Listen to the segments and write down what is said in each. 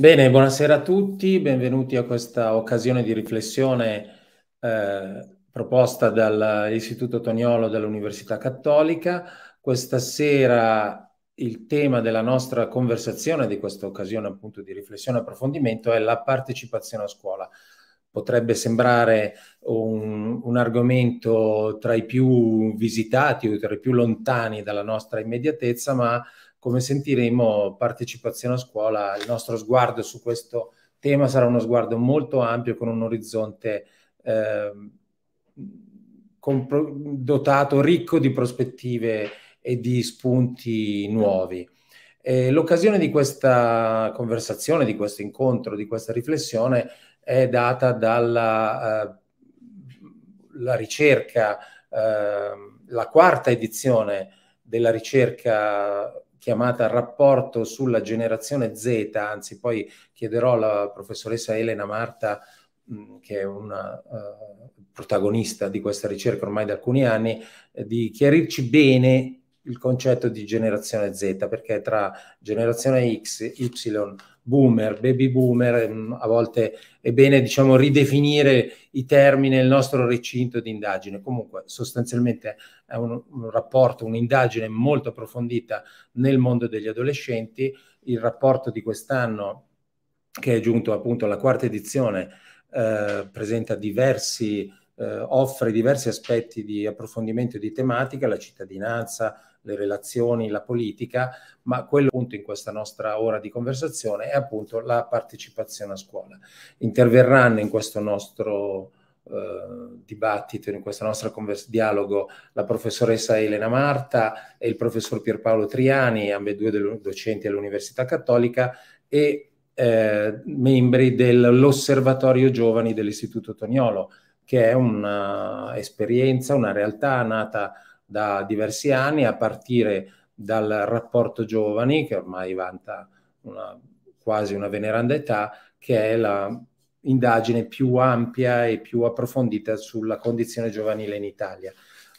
Bene, buonasera a tutti, benvenuti a questa occasione di riflessione eh, proposta dall'Istituto Toniolo dell'Università Cattolica. Questa sera il tema della nostra conversazione, di questa occasione appunto di riflessione e approfondimento, è la partecipazione a scuola. Potrebbe sembrare un, un argomento tra i più visitati o tra i più lontani dalla nostra immediatezza, ma come sentiremo, partecipazione a scuola, il nostro sguardo su questo tema sarà uno sguardo molto ampio con un orizzonte eh, dotato, ricco di prospettive e di spunti nuovi. Eh, l'occasione di questa conversazione, di questo incontro, di questa riflessione è data dalla uh, ricerca, uh, la quarta edizione della ricerca chiamata rapporto sulla generazione Z, anzi poi chiederò alla professoressa Elena Marta, mh, che è una uh, protagonista di questa ricerca ormai da alcuni anni, eh, di chiarirci bene il concetto di generazione Z, perché tra generazione X, Y, boomer, baby boomer, mm, a volte è bene diciamo ridefinire i termini nel nostro recinto di indagine. Comunque sostanzialmente è un, un rapporto, un'indagine molto approfondita nel mondo degli adolescenti. Il rapporto di quest'anno, che è giunto appunto alla quarta edizione, eh, presenta diversi, eh, offre diversi aspetti di approfondimento di tematica, la cittadinanza, le relazioni, la politica, ma quello appunto in questa nostra ora di conversazione è appunto la partecipazione a scuola. Interverranno in questo nostro eh, dibattito, in questo nostro convers- dialogo, la professoressa Elena Marta e il professor Pierpaolo Triani, ambedue docenti all'Università Cattolica, e eh, membri dell'Osservatorio Giovani dell'Istituto Toniolo, che è un'esperienza, una realtà nata da diversi anni, a partire dal rapporto giovani, che ormai vanta una, quasi una veneranda età, che è la indagine più ampia e più approfondita sulla condizione giovanile in Italia.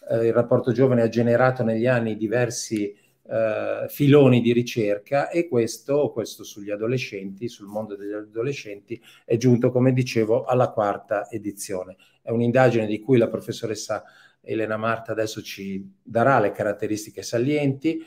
Eh, il rapporto giovane ha generato negli anni diversi eh, filoni di ricerca e questo, questo sugli adolescenti, sul mondo degli adolescenti, è giunto, come dicevo, alla quarta edizione. È un'indagine di cui la professoressa Elena Marta adesso ci darà le caratteristiche salienti.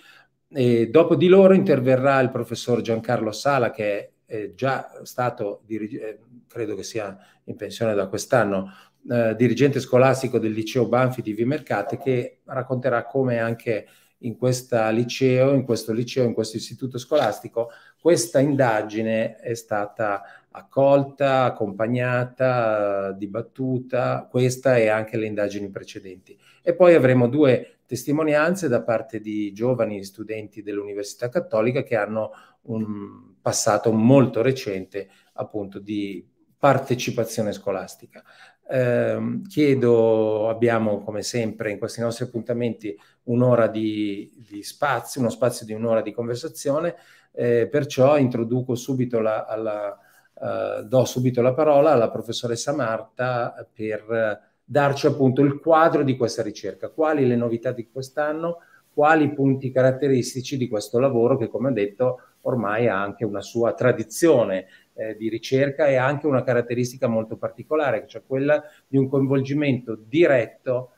E dopo di loro interverrà il professor Giancarlo Sala, che è già stato, eh, credo che sia in pensione da quest'anno, eh, dirigente scolastico del liceo Banfi di Vimercate, che racconterà come anche in liceo, in questo liceo, in questo istituto scolastico, questa indagine è stata accolta, accompagnata, dibattuta, questa e anche le indagini precedenti. E poi avremo due testimonianze da parte di giovani studenti dell'Università Cattolica che hanno un passato molto recente appunto di partecipazione scolastica. Eh, chiedo, abbiamo come sempre in questi nostri appuntamenti un'ora di, di spazio, uno spazio di un'ora di conversazione, eh, perciò introduco subito la, alla, uh, do subito la parola alla professoressa Marta per darci appunto il quadro di questa ricerca, quali le novità di quest'anno, quali punti caratteristici di questo lavoro che come ho detto ormai ha anche una sua tradizione eh, di ricerca e anche una caratteristica molto particolare, cioè quella di un coinvolgimento diretto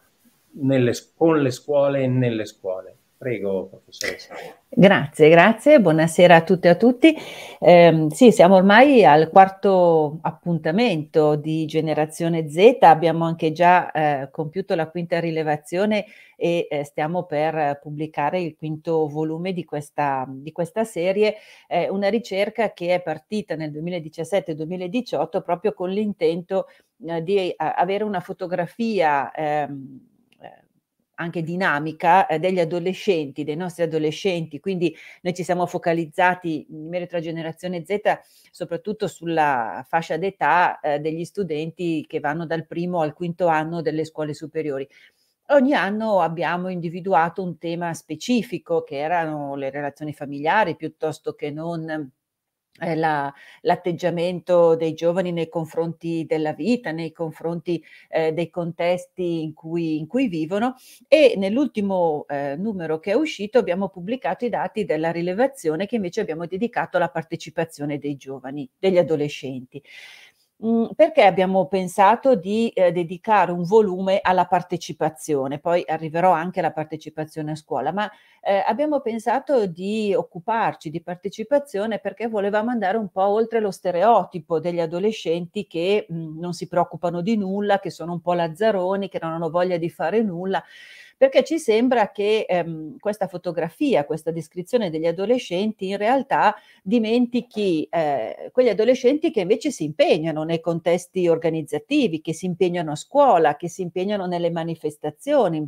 nelle, con le scuole e nelle scuole. Prego, professoressa. Grazie, grazie, buonasera a tutte e a tutti. Eh, sì, siamo ormai al quarto appuntamento di Generazione Z, abbiamo anche già eh, compiuto la quinta rilevazione e eh, stiamo per pubblicare il quinto volume di questa, di questa serie, una ricerca che è partita nel 2017-2018 proprio con l'intento eh, di avere una fotografia ehm, anche dinamica eh, degli adolescenti, dei nostri adolescenti, quindi noi ci siamo focalizzati in merito alla generazione Z soprattutto sulla fascia d'età eh, degli studenti che vanno dal primo al quinto anno delle scuole superiori. Ogni anno abbiamo individuato un tema specifico che erano le relazioni familiari piuttosto che non eh, la, l'atteggiamento dei giovani nei confronti della vita, nei confronti eh, dei contesti in cui, in cui, vivono e nell'ultimo eh, numero che è uscito abbiamo pubblicato i dati della rilevazione che invece abbiamo dedicato alla partecipazione dei giovani, degli adolescenti. Mhmm, perché abbiamo pensato di, ehm, dedicare un volume alla partecipazione, poi arriverò anche alla partecipazione a scuola, ma, ehm, abbiamo pensato di occuparci di partecipazione perché volevamo andare un po' oltre lo stereotipo degli adolescenti che, mhmm, non si preoccupano di nulla, che sono un po' lazzaroni, che non hanno voglia di fare nulla perché ci sembra che ehm, questa fotografia, questa descrizione degli adolescenti in realtà dimentichi eh, quegli adolescenti che invece si impegnano nei contesti organizzativi, che si impegnano a scuola, che si impegnano nelle manifestazioni,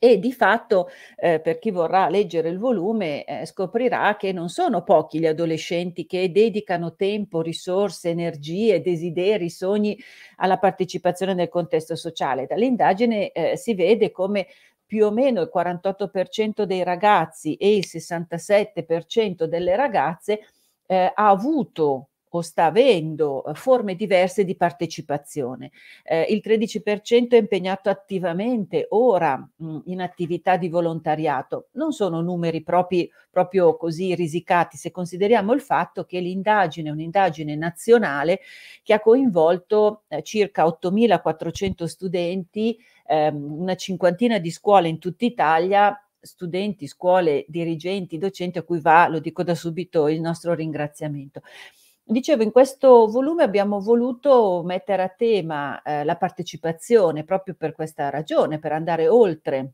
e di fatto, eh, per chi vorrà leggere il volume, eh, scoprirà che non sono pochi gli adolescenti che dedicano tempo, risorse, energie, desideri, sogni alla partecipazione nel contesto sociale. Dall'indagine eh, si vede come più o meno il 48% dei ragazzi e il 67% delle ragazze eh, ha avuto o sta avendo eh, forme diverse di partecipazione. Eh, il 13% è impegnato attivamente ora mh, in attività di volontariato. Non sono numeri propri, proprio così risicati se consideriamo il fatto che l'indagine è un'indagine nazionale che ha coinvolto eh, circa 8.400 studenti, ehm, una cinquantina di scuole in tutta Italia studenti, scuole, dirigenti, docenti a cui va, lo dico da subito, il nostro ringraziamento. Dicevo, in questo volume abbiamo voluto mettere a tema eh, la partecipazione proprio per questa ragione, per andare oltre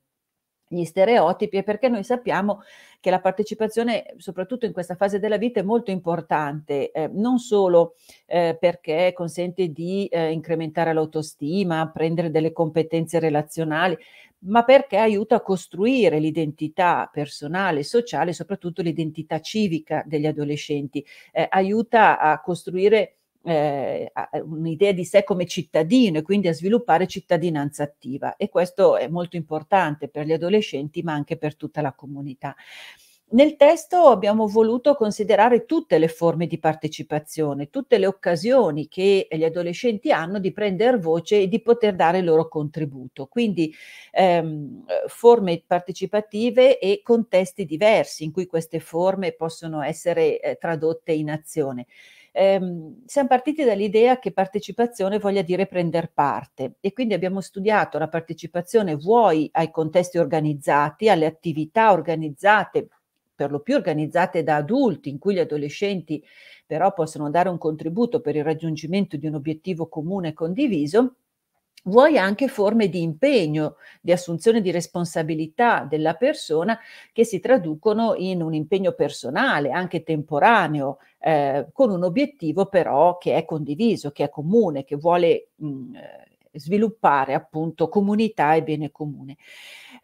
gli stereotipi e perché noi sappiamo che la partecipazione, soprattutto in questa fase della vita, è molto importante, eh, non solo eh, perché consente di eh, incrementare l'autostima, prendere delle competenze relazionali, ma perché aiuta a costruire l'identità personale e sociale, soprattutto l'identità civica degli adolescenti, eh, aiuta a costruire eh, un'idea di sé come cittadino e quindi a sviluppare cittadinanza attiva e questo è molto importante per gli adolescenti ma anche per tutta la comunità. Nel testo abbiamo voluto considerare tutte le forme di partecipazione, tutte le occasioni che gli adolescenti hanno di prendere voce e di poter dare il loro contributo. Quindi ehm, forme partecipative e contesti diversi in cui queste forme possono essere eh, tradotte in azione ehm, siamo partiti dall'idea che partecipazione voglia dire prendere parte e quindi abbiamo studiato la partecipazione vuoi ai contesti organizzati, alle attività organizzate per lo più organizzate da adulti, in cui gli adolescenti però possono dare un contributo per il raggiungimento di un obiettivo comune condiviso, vuoi anche forme di impegno, di assunzione di responsabilità della persona che si traducono in un impegno personale, anche temporaneo, eh, con un obiettivo però che è condiviso, che è comune, che vuole mh, mm, eh, sviluppare appunto comunità e bene comune.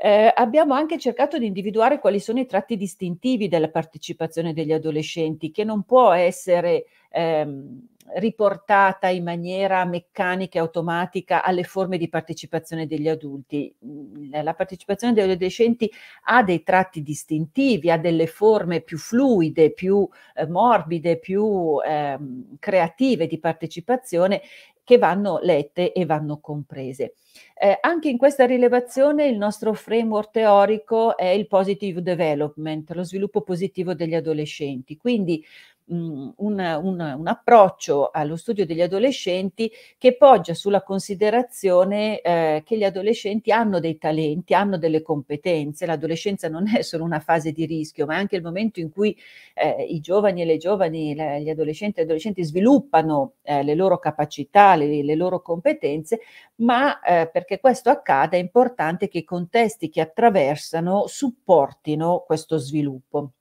Eh, abbiamo anche cercato di individuare quali sono i tratti distintivi della partecipazione degli adolescenti, che non può essere ehm, riportata in maniera meccanica e automatica alle forme di partecipazione degli adulti. Mm, la partecipazione degli adolescenti ha dei tratti distintivi, ha delle forme più fluide, più eh, morbide, più eh, creative di partecipazione che vanno lette e vanno comprese. Eh, anche in questa rilevazione il nostro framework teorico è il positive development, lo sviluppo positivo degli adolescenti. Quindi un, un, un, approccio allo studio degli adolescenti che poggia sulla considerazione eh, che gli adolescenti hanno dei talenti, hanno delle competenze. L'adolescenza non è solo una fase di rischio, ma è anche il momento in cui eh, i giovani e le giovani, le, gli adolescenti e le adolescenti sviluppano eh, le loro capacità, le, le loro competenze, ma eh, perché questo accada è importante che i contesti che attraversano supportino questo sviluppo.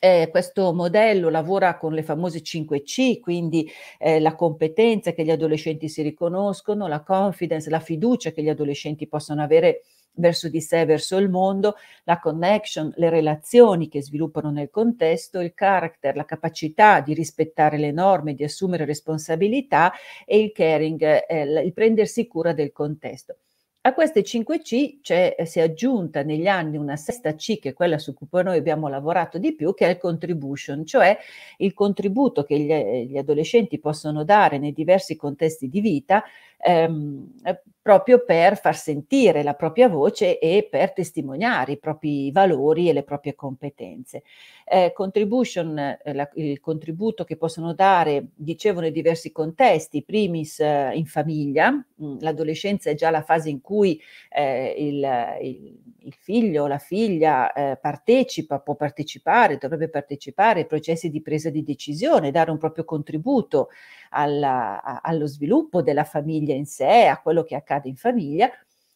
Eh, questo modello lavora con le famose 5C, quindi eh, la competenza che gli adolescenti si riconoscono, la confidence, la fiducia che gli adolescenti possono avere verso di sé, verso il mondo, la connection, le relazioni che sviluppano nel contesto, il character, la capacità di rispettare le norme, di assumere responsabilità e il caring, eh, il prendersi cura del contesto. A queste 5C c'è, eh, si è aggiunta negli anni una sesta C, che è quella su cui noi abbiamo lavorato di più, che è il contribution, cioè il contributo che gli, eh, gli adolescenti possono dare nei diversi contesti di vita ehm, eh, proprio per far sentire la propria voce e per testimoniare i propri valori e le proprie competenze. Eh, contribution, eh, la, il contributo che possono dare, dicevo, nei diversi contesti, primis eh, in famiglia, mm, l'adolescenza è già la fase in cui eh, il, il, il, figlio o la figlia partecipa, può partecipare, dovrebbe partecipare ai processi di presa di decisione, dare un proprio contributo alla, a, allo sviluppo della famiglia in sé, a quello che accade in famiglia,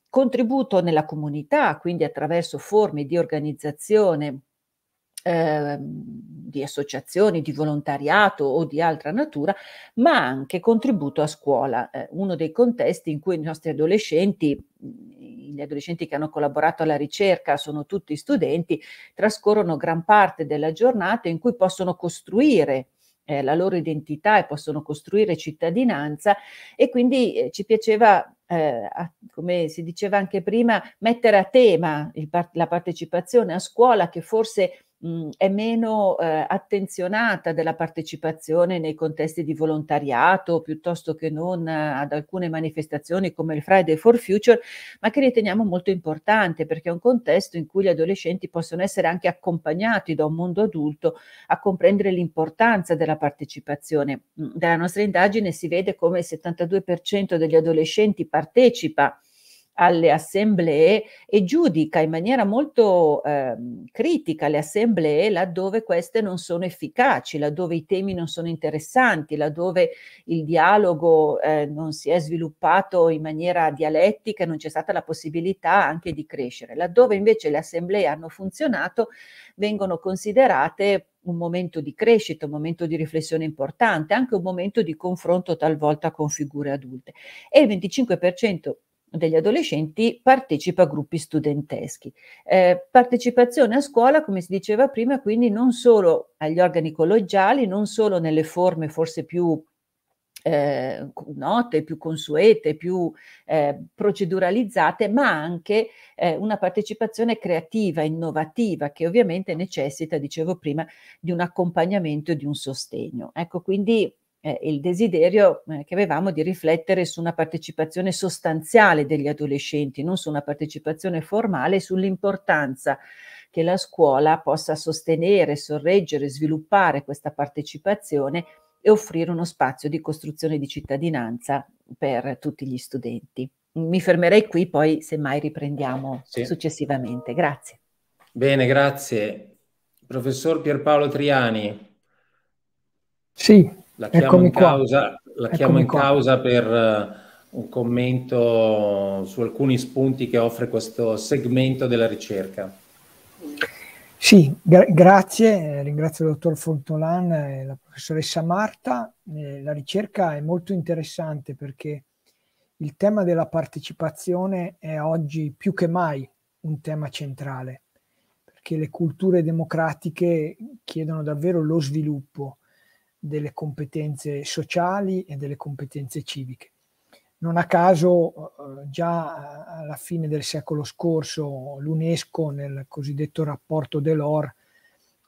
contributo nella comunità, quindi attraverso forme di organizzazione eh, di associazioni, di volontariato o di altra natura, ma anche contributo a scuola, eh, uno dei contesti in cui i nostri adolescenti, gli adolescenti che hanno collaborato alla ricerca sono tutti studenti, trascorrono gran parte della giornata in cui possono costruire eh, la loro identità e possono costruire cittadinanza e quindi eh, ci piaceva, eh, a, come si diceva anche prima, mettere a tema il, la partecipazione a scuola che forse mh, è meno eh, attenzionata della partecipazione nei contesti di volontariato piuttosto che non eh, ad alcune manifestazioni come il Friday for Future, ma che riteniamo molto importante perché è un contesto in cui gli adolescenti possono essere anche accompagnati da un mondo adulto a comprendere l'importanza della partecipazione. Dalla nostra indagine si vede come il 72% degli adolescenti partecipa alle assemblee e giudica in maniera molto eh, critica le assemblee laddove queste non sono efficaci, laddove i temi non sono interessanti, laddove il dialogo eh, non si è sviluppato in maniera dialettica, non c'è stata la possibilità anche di crescere. Laddove invece le assemblee hanno funzionato, vengono considerate un momento di crescita, un momento di riflessione importante, anche un momento di confronto talvolta con figure adulte. E il 25% degli adolescenti partecipa a gruppi studenteschi. Eh, partecipazione a scuola, come si diceva prima, quindi non solo agli organi collegiali, non solo nelle forme forse più eh, note, più consuete, più eh, proceduralizzate, ma anche eh, una partecipazione creativa, innovativa, che ovviamente necessita, dicevo prima, di un accompagnamento e di un sostegno. Ecco, quindi eh, il desiderio eh, che avevamo di riflettere su una partecipazione sostanziale degli adolescenti, non su una partecipazione formale, sull'importanza che la scuola possa sostenere, sorreggere, sviluppare questa partecipazione e offrire uno spazio di costruzione di cittadinanza per tutti gli studenti. Mi fermerei qui, poi semmai riprendiamo sì. successivamente. Grazie. Bene, grazie. Professor Pierpaolo Triani. Sì, la chiamo, in causa, la chiamo in causa, per uh, un commento su alcuni spunti che offre questo segmento della ricerca. Sì, gra- grazie, ringrazio il dottor Fontolan e la professoressa Marta. Eh, la ricerca è molto interessante perché il tema della partecipazione è oggi più che mai un tema centrale, perché le culture democratiche chiedono davvero lo sviluppo delle competenze sociali e delle competenze civiche. Non a caso eh, già alla fine del secolo scorso l'UNESCO nel cosiddetto rapporto Delors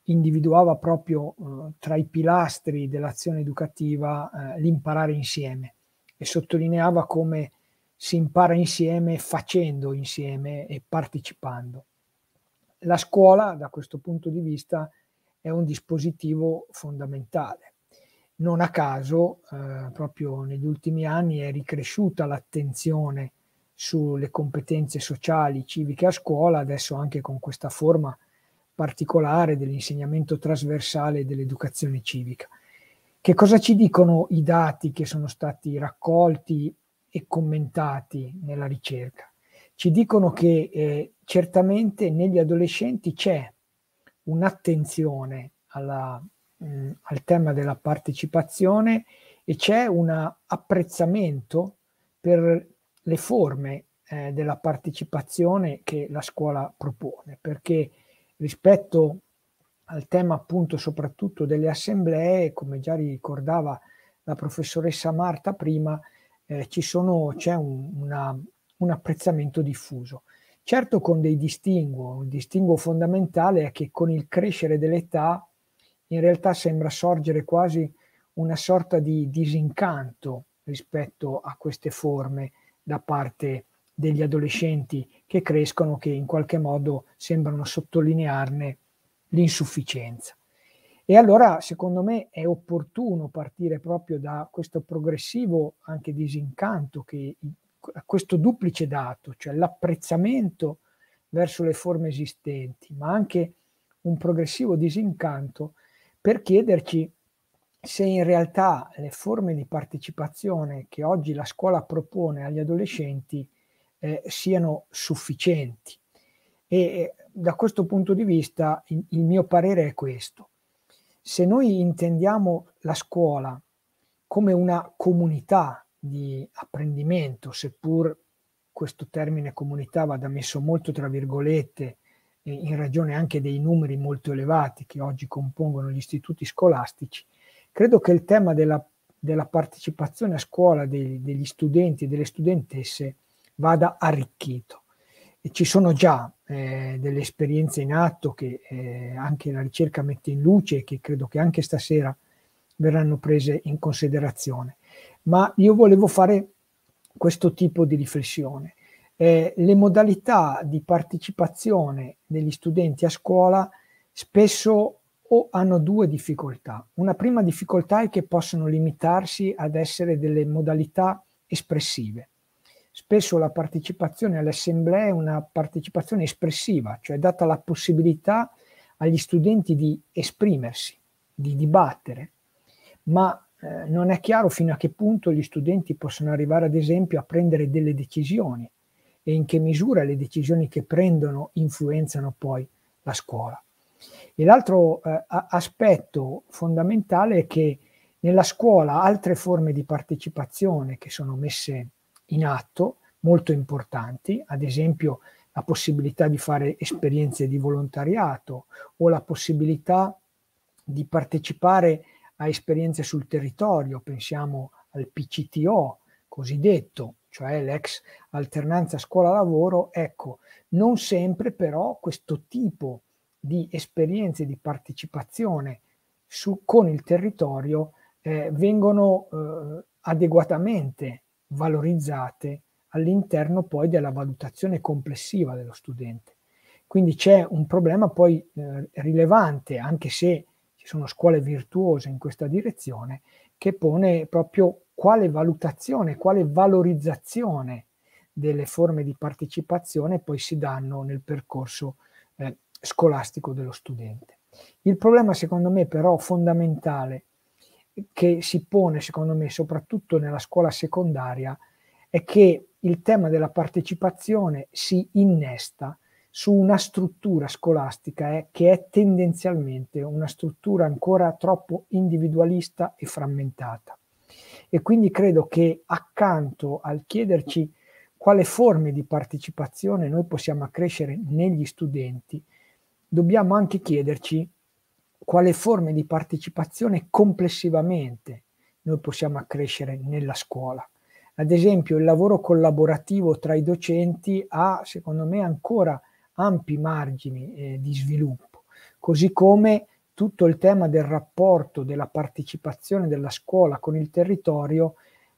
individuava proprio eh, tra i pilastri dell'azione educativa eh, l'imparare insieme e sottolineava come si impara insieme facendo insieme e partecipando. La scuola da questo punto di vista è un dispositivo fondamentale non a caso, eh, proprio negli ultimi anni è ricresciuta l'attenzione sulle competenze sociali, civiche a scuola, adesso anche con questa forma particolare dell'insegnamento trasversale dell'educazione civica. Che cosa ci dicono i dati che sono stati raccolti e commentati nella ricerca? Ci dicono che eh, certamente negli adolescenti c'è un'attenzione alla mh, al tema della partecipazione e c'è un apprezzamento per le forme eh, della partecipazione che la scuola propone, perché rispetto al tema appunto soprattutto delle assemblee, come già ricordava la professoressa Marta prima, eh, sono, c'è un, una un apprezzamento diffuso. Certo con dei distinguo, il distinguo fondamentale è che con il crescere dell'età in realtà sembra sorgere quasi una sorta di disincanto rispetto a queste forme da parte degli adolescenti che crescono, che in qualche modo sembrano sottolinearne l'insufficienza. E allora, secondo me, è opportuno partire proprio da questo progressivo anche disincanto, che, questo duplice dato, cioè l'apprezzamento verso le forme esistenti, ma anche un progressivo disincanto per chiederci se in realtà le forme di partecipazione che oggi la scuola propone agli adolescenti eh, siano sufficienti. E da questo punto di vista il, il mio parere è questo. Se noi intendiamo la scuola come una comunità di apprendimento, seppur questo termine comunità vada messo molto tra virgolette in ragione anche dei numeri molto elevati che oggi compongono gli istituti scolastici, credo che il tema della, della partecipazione a scuola dei, degli studenti e delle studentesse vada arricchito. E ci sono già eh, delle esperienze in atto che eh, anche la ricerca mette in luce e che credo che anche stasera verranno prese in considerazione. Ma io volevo fare questo tipo di riflessione. Eh, le modalità di partecipazione degli studenti a scuola spesso o hanno due difficoltà. Una prima difficoltà è che possono limitarsi ad essere delle modalità espressive. Spesso la partecipazione alle assemblee è una partecipazione espressiva, cioè data la possibilità agli studenti di esprimersi, di dibattere, ma eh, non è chiaro fino a che punto gli studenti possono arrivare ad esempio a prendere delle decisioni e in che misura le decisioni che prendono influenzano poi la scuola. E l'altro eh, aspetto fondamentale è che nella scuola altre forme di partecipazione che sono messe in atto molto importanti, ad esempio la possibilità di fare esperienze di volontariato o la possibilità di partecipare a esperienze sul territorio, pensiamo al PCTO cosiddetto, cioè l'ex alternanza scuola-lavoro, ecco, non sempre però questo tipo di esperienze di partecipazione su, con il territorio eh, vengono eh, adeguatamente valorizzate all'interno poi della valutazione complessiva dello studente. Quindi c'è un problema poi eh, rilevante, anche se ci sono scuole virtuose in questa direzione, che pone proprio quale valutazione, quale valorizzazione delle forme di partecipazione poi si danno nel percorso eh, scolastico dello studente. Il problema secondo me però fondamentale che si pone, secondo me, soprattutto nella scuola secondaria, è che il tema della partecipazione si innesta su una struttura scolastica eh, che è tendenzialmente una struttura ancora troppo individualista e frammentata. E quindi credo che accanto al chiederci quale forme di partecipazione noi possiamo accrescere negli studenti, dobbiamo anche chiederci quale forme di partecipazione complessivamente noi possiamo accrescere nella scuola. Ad esempio il lavoro collaborativo tra i docenti ha secondo me ancora ampi margini eh, di sviluppo, così come tutto il tema del rapporto, della partecipazione della scuola con il territorio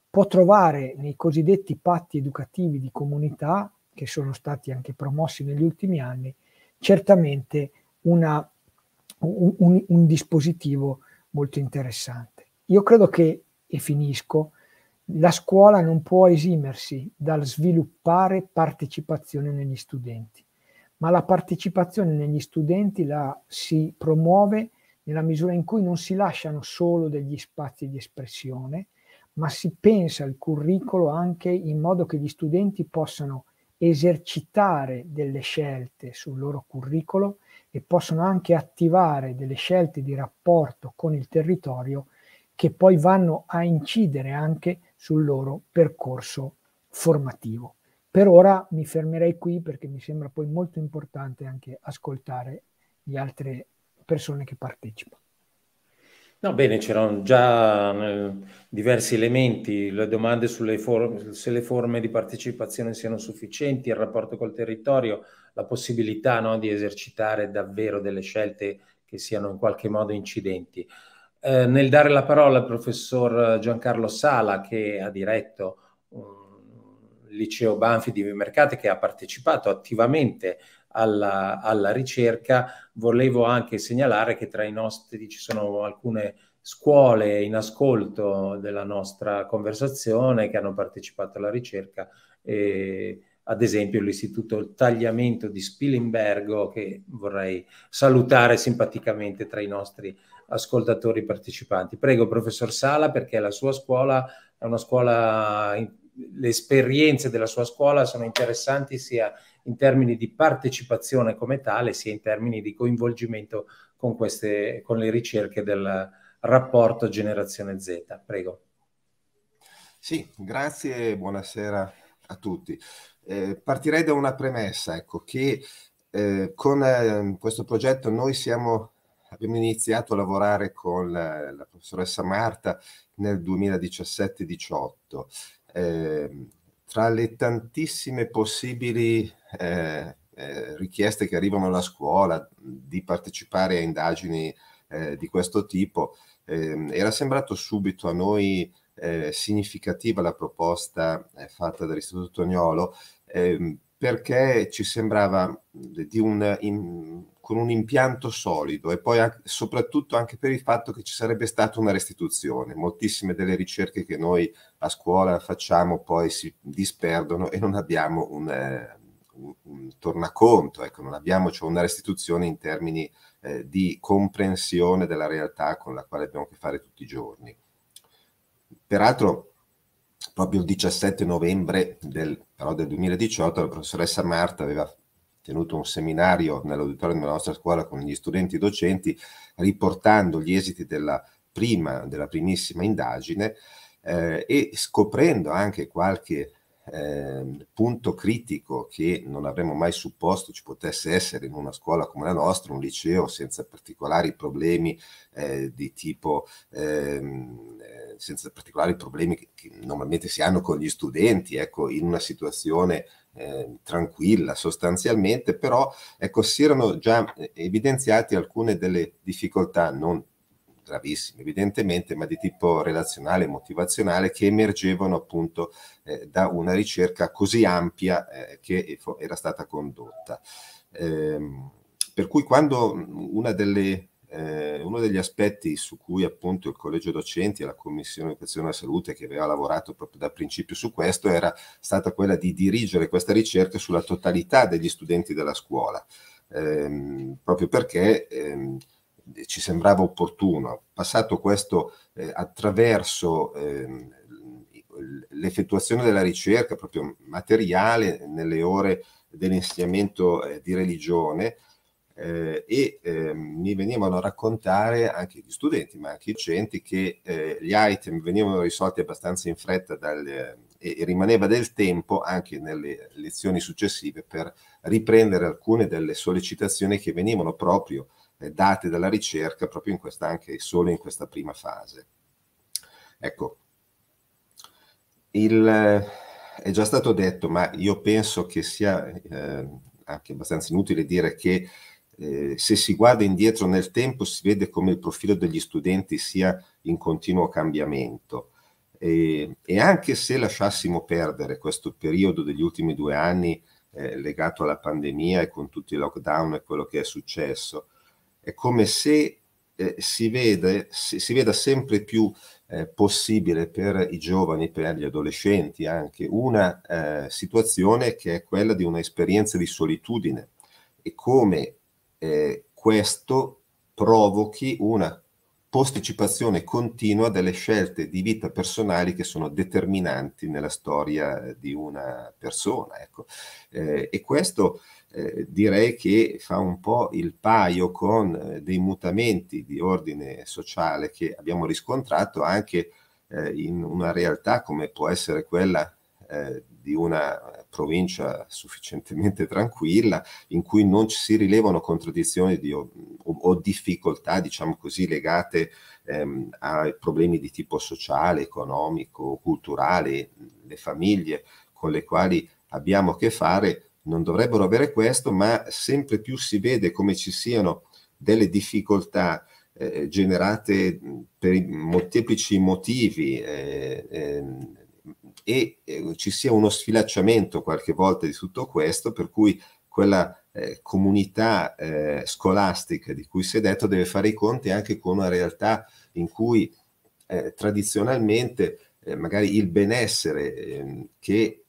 può trovare nei cosiddetti patti educativi di comunità, che sono stati anche promossi negli ultimi anni, certamente una un, un, un dispositivo molto interessante. Io credo che, e finisco, la scuola non può esimersi dal sviluppare partecipazione negli studenti, ma la partecipazione negli studenti la si promuove nella misura in cui non si lasciano solo degli spazi di espressione, ma si pensa il curriculum anche in modo che gli studenti possano esercitare delle scelte sul loro curriculum e possono anche attivare delle scelte di rapporto con il territorio che poi vanno a incidere anche sul loro percorso formativo. Per ora mi fermerei qui perché mi sembra poi molto importante anche ascoltare le altre persone che partecipano. No, bene, c'erano già diversi elementi, le domande sulle forme, se le forme di partecipazione siano sufficienti, il rapporto col territorio, la possibilità no, di esercitare davvero delle scelte che siano in qualche modo incidenti. Eh, nel dare la parola al professor Giancarlo Sala, che ha diretto liceo Banfi di Vimercate, che ha partecipato attivamente alla, alla, ricerca, volevo anche segnalare che tra i nostri ci sono alcune scuole in ascolto della nostra conversazione che hanno partecipato alla ricerca, e, ad esempio l'Istituto Tagliamento di Spilimbergo, che vorrei salutare simpaticamente tra i nostri ascoltatori partecipanti. Prego, professor Sala, perché la sua scuola è una scuola, le esperienze della sua scuola sono interessanti sia in termini di partecipazione come tale, sia in termini di coinvolgimento con, queste, con le ricerche del rapporto generazione Z. Prego. Sì, grazie e buonasera a tutti. Eh, partirei da una premessa, ecco, che eh, con eh, questo progetto noi siamo, abbiamo iniziato a lavorare con la, la professoressa Marta nel 2017-18. Eh, tra le tantissime possibili eh, eh, richieste che arrivano alla scuola di partecipare a indagini eh, di questo tipo, ehm, era sembrato subito a noi eh, significativa la proposta fatta dall'Istituto Tognolo ehm, perché ci sembrava di un, in, con un impianto solido e poi anche, soprattutto anche per il fatto che ci sarebbe stata una restituzione. Moltissime delle ricerche che noi a scuola facciamo poi si disperdono e non abbiamo un, eh, un, un tornaconto, ecco, non abbiamo cioè una restituzione in termini eh, di comprensione della realtà con la quale abbiamo a che fare tutti i giorni. Peraltro, proprio il 17 novembre del, però del 2018 la professoressa Marta aveva tenuto un seminario nell'auditorio della nostra scuola con gli studenti docenti riportando gli esiti della prima, della primissima indagine eh, e scoprendo anche qualche eh, punto critico che non avremmo mai supposto ci potesse essere in una scuola come la nostra, un liceo senza particolari problemi eh, di tipo, ehm, eh, senza particolari problemi che, che, normalmente si hanno con gli studenti, ecco, in una situazione eh, tranquilla sostanzialmente, però ecco, si erano già evidenziati alcune delle difficoltà non gravissime evidentemente, ma di tipo relazionale e motivazionale che emergevano appunto eh, da una ricerca così ampia eh, che era stata condotta. Eh, per cui quando una delle, eh, uno degli aspetti su cui appunto il collegio docenti e la commissione educazione della salute che aveva lavorato proprio da principio su questo era stata quella di dirigere questa ricerca sulla totalità degli studenti della scuola, ehm, proprio perché ehm, ci sembrava opportuno. Passato questo eh, attraverso eh, l'effettuazione della ricerca proprio materiale nelle ore dell'insegnamento eh, di religione eh, e ehm, mi venivano a raccontare anche gli studenti ma anche i docenti che eh, gli item venivano risolti abbastanza in fretta dalle, e rimaneva del tempo anche nelle lezioni successive per riprendere alcune delle sollecitazioni che venivano proprio eh, date dalla ricerca proprio in questa, anche solo in questa prima fase. Ecco, il, eh, è già stato detto, ma io penso che sia eh, anche abbastanza inutile dire che eh, se si guarda indietro nel tempo si vede come il profilo degli studenti sia in continuo cambiamento. E, e anche se lasciassimo perdere questo periodo degli ultimi due anni eh, legato alla pandemia e con tutti i lockdown e quello che è successo, è come se eh, si, vede, si, si, veda sempre più eh, possibile per i giovani, per gli adolescenti anche, una eh, situazione che è quella di un'esperienza di solitudine e come eh, questo provochi una posticipazione continua delle scelte di vita personali che sono determinanti nella storia di una persona. Ecco. Eh, e questo eh, direi che fa un po' il paio con eh, dei mutamenti di ordine sociale che abbiamo riscontrato anche eh, in una realtà come può essere quella eh, di una provincia sufficientemente tranquilla in cui non si rilevano contraddizioni di, o, o, difficoltà, diciamo così, legate ehm, a problemi di tipo sociale, economico, culturale, le famiglie con le quali abbiamo a che fare non dovrebbero avere questo, ma sempre più si vede come ci siano delle difficoltà eh, generate per molteplici motivi eh, ehm, e eh, ci sia uno sfilacciamento qualche volta di tutto questo, per cui quella eh, comunità eh, scolastica di cui si è detto deve fare i conti anche con una realtà in cui eh, tradizionalmente magari il benessere ehm, che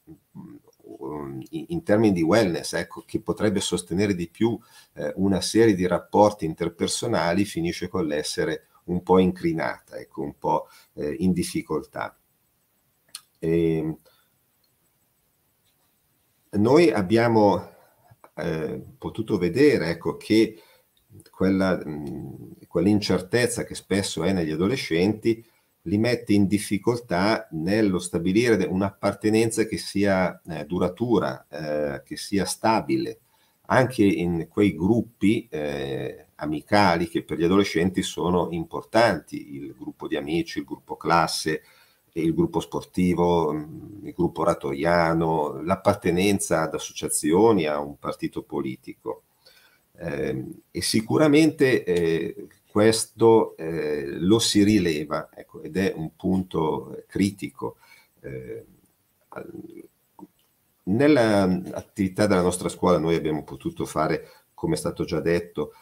Um, in termini di wellness, ecco, che potrebbe sostenere di più eh, una serie di rapporti interpersonali, finisce con l'essere un po' incrinata, ecco, un po' eh, in difficoltà. E ehm, noi abbiamo eh, potuto vedere ecco, che quella, mh, quell'incertezza che spesso è negli adolescenti li mette in difficoltà nello stabilire un'appartenenza che sia eh, duratura, eh, che sia stabile, anche in quei gruppi eh, amicali che per gli adolescenti sono importanti, il gruppo di amici, il gruppo classe, il gruppo sportivo, mm, il gruppo oratoriano, l'appartenenza ad associazioni, a un partito politico. Eh, e sicuramente eh, questo eh, lo si rileva ecco, ed è un punto critico. Eh, nell'attività della nostra scuola noi abbiamo potuto fare, come è stato già detto,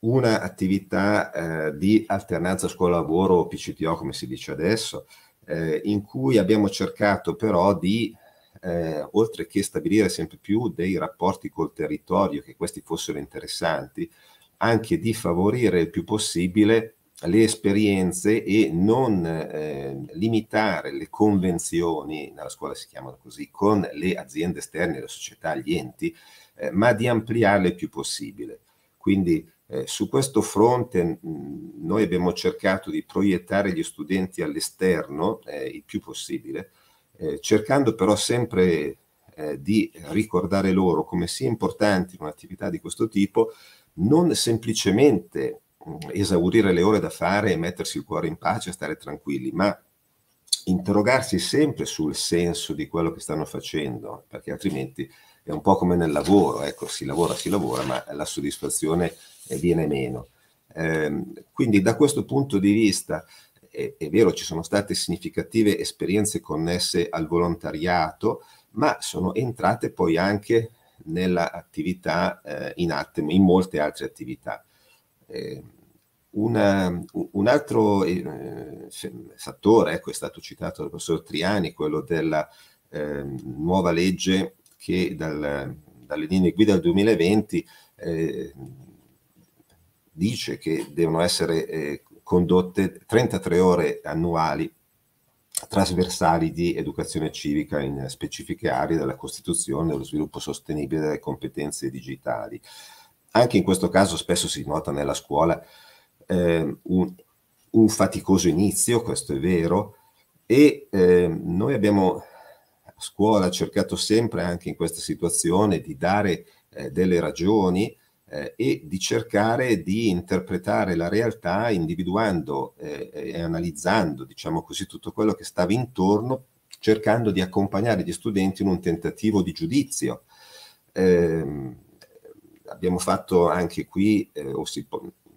un'attività eh, di alternanza scuola-lavoro o PCTO, come si dice adesso, eh, in cui abbiamo cercato però di, eh, oltre che stabilire sempre più dei rapporti col territorio, che questi fossero interessanti, anche di favorire il più possibile le esperienze e non eh, limitare le convenzioni, nella scuola si chiamano così, con le aziende esterne, le società, gli enti, eh, ma di ampliarle il più possibile. Quindi eh, su questo fronte mh, noi abbiamo cercato di proiettare gli studenti all'esterno eh, il più possibile, eh, cercando però sempre eh, di ricordare loro come sia importante in un'attività di questo tipo non semplicemente mm, esaurire le ore da fare e mettersi il cuore in pace e stare tranquilli, ma interrogarsi sempre sul senso di quello che stanno facendo, perché altrimenti è un po' come nel lavoro, ecco, si lavora, si lavora, ma la soddisfazione viene meno. Eh, quindi da questo punto di vista è, è, vero, ci sono state significative esperienze connesse al volontariato, ma sono entrate poi anche nell'attività eh, in ATEM, in molte altre attività. Eh, una, un altro eh, fattore, ecco, è stato citato dal professor Triani, quello della ehm, nuova legge che dal, dalle linee guida del 2020 eh, dice che devono essere eh, condotte 33 ore annuali trasversali di educazione civica in specifiche aree della Costituzione, dello sviluppo sostenibile delle competenze digitali. Anche in questo caso spesso si nota nella scuola eh, un, un, faticoso inizio, questo è vero, e eh, noi abbiamo a scuola cercato sempre anche in questa situazione di dare eh, delle ragioni eh, e di cercare di interpretare la realtà individuando eh, e analizzando, diciamo così, tutto quello che stava intorno, cercando di accompagnare gli studenti in un tentativo di giudizio. Eh, abbiamo fatto anche qui, eh, o si,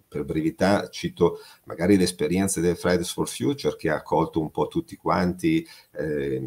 per brevità cito magari l'esperienza del Fridays for Future che ha accolto un po' tutti quanti, eh,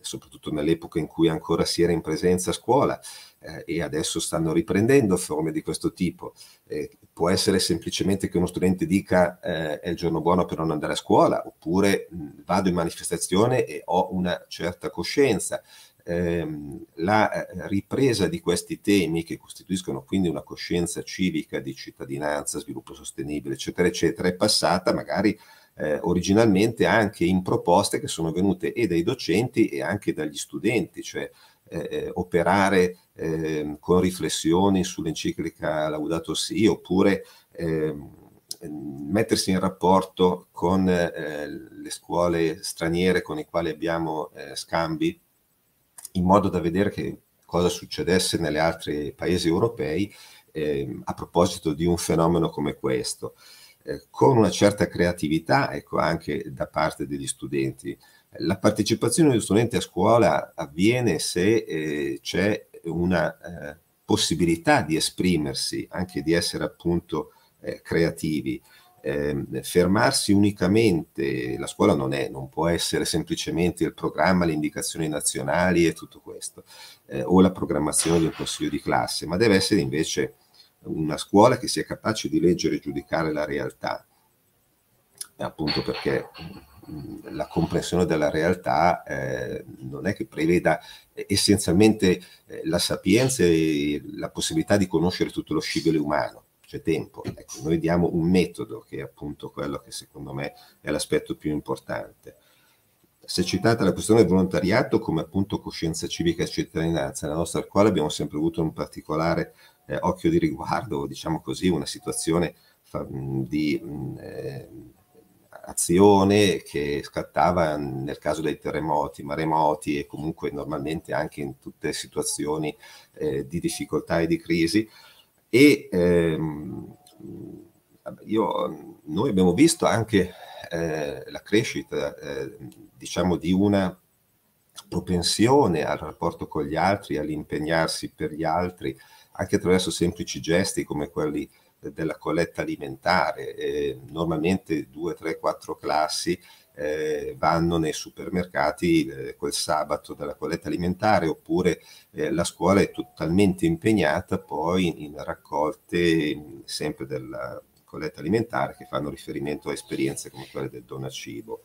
soprattutto nell'epoca in cui ancora si era in presenza a scuola eh, e adesso stanno riprendendo forme di questo tipo. Eh, può essere semplicemente che uno studente dica eh, è il giorno buono per non andare a scuola, oppure mh, vado in manifestazione e ho una certa coscienza. Ehm, la eh, ripresa di questi temi che costituiscono quindi una coscienza civica di cittadinanza, sviluppo sostenibile, eccetera, eccetera, è passata magari eh, originalmente anche in proposte che sono venute e dai docenti e anche dagli studenti, cioè eh, eh, operare eh, con riflessioni sull'enciclica Laudato Si oppure ehm, mettersi in rapporto con eh, le scuole straniere con le quali abbiamo eh, scambi in modo da vedere che cosa succedesse negli altri paesi europei eh, a proposito di un fenomeno come questo, eh, con una certa creatività, ecco, anche da parte degli studenti. La partecipazione degli studenti a scuola avviene se eh, c'è una eh, possibilità di esprimersi, anche di essere appunto eh, creativi. Eh, fermarsi unicamente, la scuola non, è, non può essere semplicemente il programma, le indicazioni nazionali e tutto questo, eh, o la programmazione del consiglio di classe, ma deve essere invece una scuola che sia capace di leggere e giudicare la realtà, appunto perché la comprensione della realtà eh, non è che preveda essenzialmente eh, la sapienza e la possibilità di conoscere tutto lo scibile umano, c'è tempo. Ecco, noi diamo un metodo che è appunto quello che secondo me è l'aspetto più importante. È citata la questione del volontariato come appunto coscienza civica e cittadinanza. Nella nostra scuola abbiamo sempre avuto un particolare eh, occhio di riguardo, diciamo così, una situazione di... Eh, azione che scattava nel caso dei terremoti, maremoti e comunque normalmente anche in tutte situazioni eh, di difficoltà e di crisi. E ehm, io, noi abbiamo visto anche eh, la crescita, eh, diciamo, di una propensione al rapporto con gli altri, all'impegnarsi per gli altri, anche attraverso semplici gesti come quelli della colletta alimentare. Eh, normalmente due, tre, quattro classi eh, vanno nei supermercati eh, quel sabato della colletta alimentare oppure eh, la scuola è totalmente impegnata poi in, in raccolte sempre della colletta alimentare che fanno riferimento a esperienze come quelle del donacibo.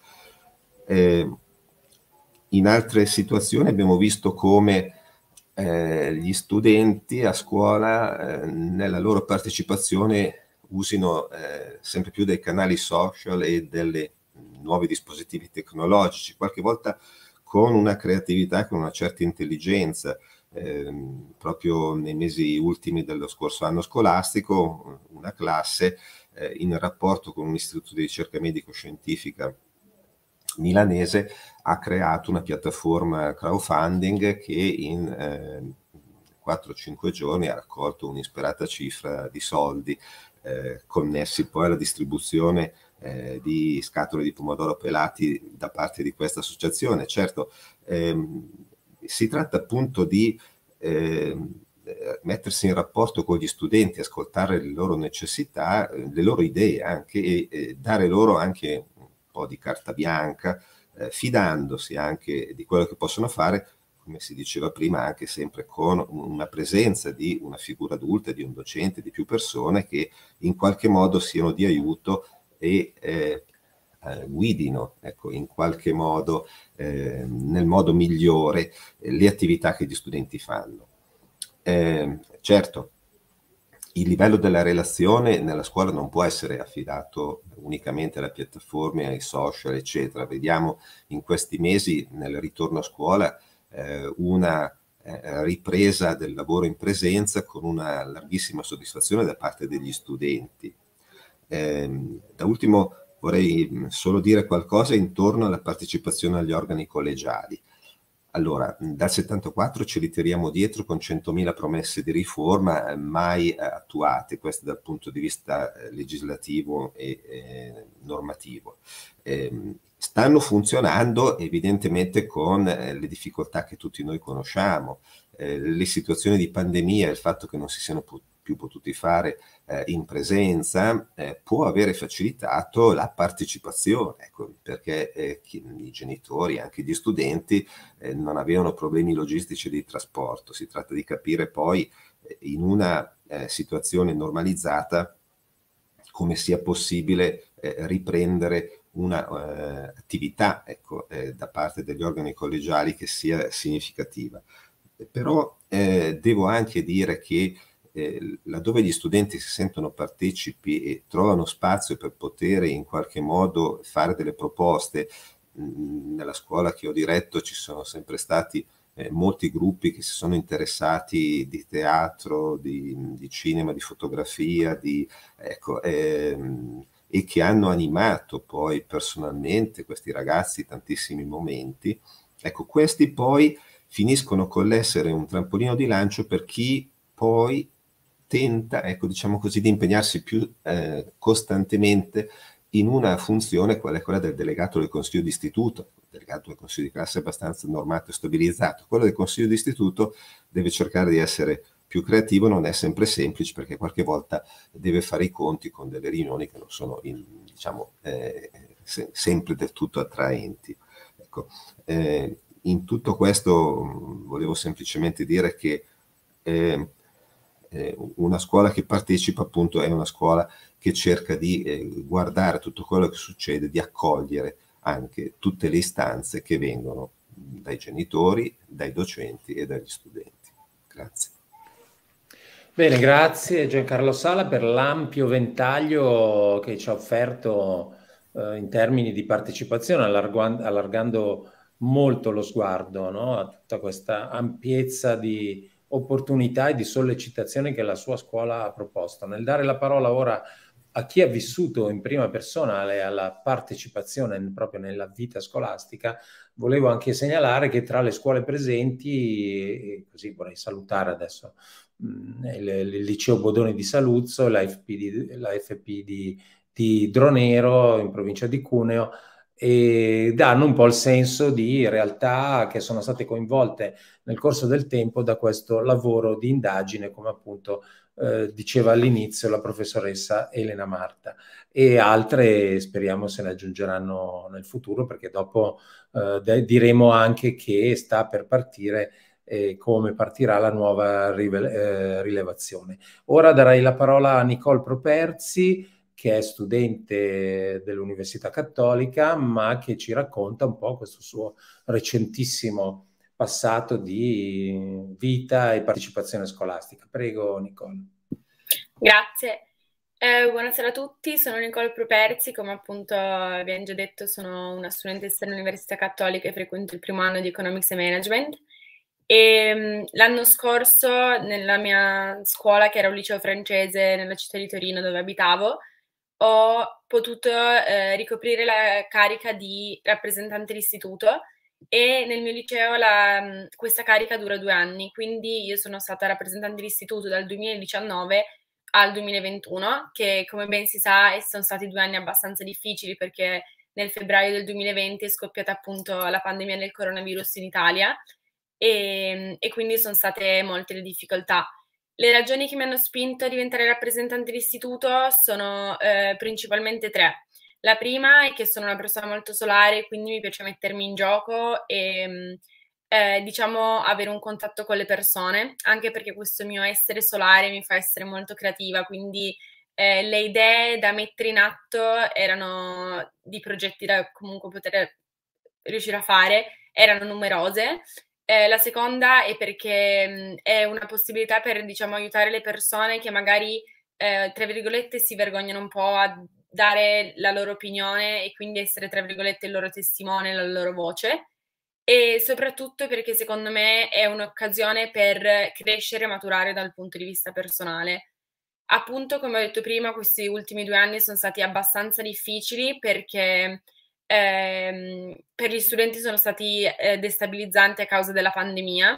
Eh, in altre situazioni abbiamo visto come eh, gli studenti a scuola eh, nella loro partecipazione usino eh, sempre più dei canali social e dei nuovi dispositivi tecnologici, qualche volta con una creatività, con una certa intelligenza. Ehm, proprio nei mesi ultimi dello scorso anno scolastico, una classe eh, in rapporto con un istituto di ricerca medico-scientifica milanese ha creato una piattaforma crowdfunding che in eh, 4-5 giorni ha raccolto un'isperata cifra di soldi eh, connessi poi alla distribuzione eh, di scatole di pomodoro pelati da parte di questa associazione. Certo, ehm, si tratta appunto di ehm, mettersi in rapporto con gli studenti, ascoltare le loro necessità, le loro idee anche e, e dare loro anche po' di carta bianca, eh, fidandosi anche di quello che possono fare, come si diceva prima, anche sempre con una presenza di una figura adulta, di un docente, di più persone che in qualche modo siano di aiuto e eh, eh, guidino ecco, in qualche modo, eh, nel modo migliore, le attività che gli studenti fanno. Eh, certo, il livello della relazione nella scuola non può essere affidato unicamente alle piattaforme, ai social, eccetera. Vediamo in questi mesi nel ritorno a scuola eh, una eh, ripresa del lavoro in presenza con una larghissima soddisfazione da parte degli studenti. Eh, da ultimo vorrei solo dire qualcosa intorno alla partecipazione agli organi collegiali. Allora, dal 74 ci ritiriamo dietro con 100.000 promesse di riforma eh, mai eh, attuate, questo dal punto di vista eh, legislativo e eh, normativo. Ehm, stanno funzionando evidentemente con eh, le difficoltà che tutti noi conosciamo, eh, le situazioni di pandemia, il fatto che non si siano più più potuti fare eh, in presenza, eh, può avere facilitato la partecipazione, ecco, perché eh, chi, i genitori, anche gli studenti, eh, non avevano problemi logistici di trasporto. Si tratta di capire poi eh, in una eh, situazione normalizzata come sia possibile riprendere un'attività ecco, da parte degli organi collegiali che sia significativa. Però devo anche dire che eh, laddove gli studenti si sentono partecipi e trovano spazio per poter in qualche modo fare delle proposte, mm, nella scuola che ho diretto ci sono sempre stati eh, molti gruppi che si sono interessati di teatro, di, di cinema, di fotografia, di, ecco, ehm, e che hanno animato poi personalmente questi ragazzi tantissimi momenti. Ecco, questi poi finiscono con l'essere un trampolino di lancio per chi poi tenta, ecco, diciamo così, di impegnarsi più eh, costantemente in una funzione qual è quella del delegato del consiglio di istituto. Il delegato del consiglio di classe è abbastanza normato e stabilizzato. Quello del consiglio di istituto deve cercare di essere più creativo, non è sempre semplice perché qualche volta deve fare i conti con delle riunioni che non sono in, diciamo, eh, se, sempre del tutto attraenti. Ecco, eh, in tutto questo volevo semplicemente dire che eh, eh, una scuola che partecipa appunto è una scuola che cerca di eh, guardare tutto quello che succede, di accogliere anche tutte le istanze che vengono dai genitori, dai docenti e dagli studenti. Grazie. Bene, grazie Giancarlo Sala per l'ampio ventaglio che ci ha offerto eh, in termini di partecipazione, allargando, molto lo sguardo no? a tutta questa ampiezza di opportunità e di sollecitazione che la sua scuola ha proposto. Nel dare la parola ora a chi ha vissuto in prima persona alla partecipazione proprio nella vita scolastica, volevo anche segnalare che tra le scuole presenti, così vorrei salutare adesso mm, il, il liceo Bodoni di Saluzzo, l'AFP di, l'AFP di, di Dronero in provincia di Cuneo, e danno un po' il senso di realtà che sono state coinvolte nel corso del tempo da questo lavoro di indagine, come appunto eh, diceva all'inizio la professoressa Elena Marta. E altre speriamo se ne aggiungeranno nel futuro, perché dopo eh, diremo anche che sta per partire e come partirà la nuova eh, rilevazione. Ora darei la parola a Nicole Properzi che è studente dell'Università Cattolica, ma che ci racconta un po' questo suo recentissimo passato di vita e partecipazione scolastica. Prego, Nicole. Grazie. Eh, buonasera a tutti, sono Nicole Properzi, come appunto abbiamo già detto sono una studentessa dell'Università Cattolica e frequento il primo anno di Economics e Management. E ehm, l'anno scorso nella mia scuola, che era un liceo francese nella città di Torino dove abitavo, ho potuto eh, ricoprire la carica di rappresentante d'istituto e nel mio liceo la, questa carica dura due anni, quindi io sono stata rappresentante d'istituto dal 2019 al 2021, che come ben si sa sono stati due anni abbastanza difficili perché nel febbraio del 2020 è scoppiata appunto la pandemia del coronavirus in Italia e, e quindi sono state molte le difficoltà. Le ragioni che mi hanno spinto a diventare rappresentante d'istituto sono eh, principalmente tre. La prima è che sono una persona molto solare, quindi mi piace mettermi in gioco e mm, eh, diciamo avere un contatto con le persone, anche perché questo mio essere solare mi fa essere molto creativa, quindi eh, le idee da mettere in atto erano di progetti da comunque poter riuscire a fare, erano numerose. Eh, la seconda è perché mh, è una possibilità per, diciamo, aiutare le persone che magari, eh, tra virgolette, si vergognano un po' a dare la loro opinione e quindi essere, tra virgolette, il loro testimone, la loro voce. E soprattutto perché secondo me è un'occasione per crescere e maturare dal punto di vista personale. Appunto, come ho detto prima, questi ultimi due anni sono stati abbastanza difficili perché ehm, per gli studenti sono stati eh, destabilizzanti a causa della pandemia.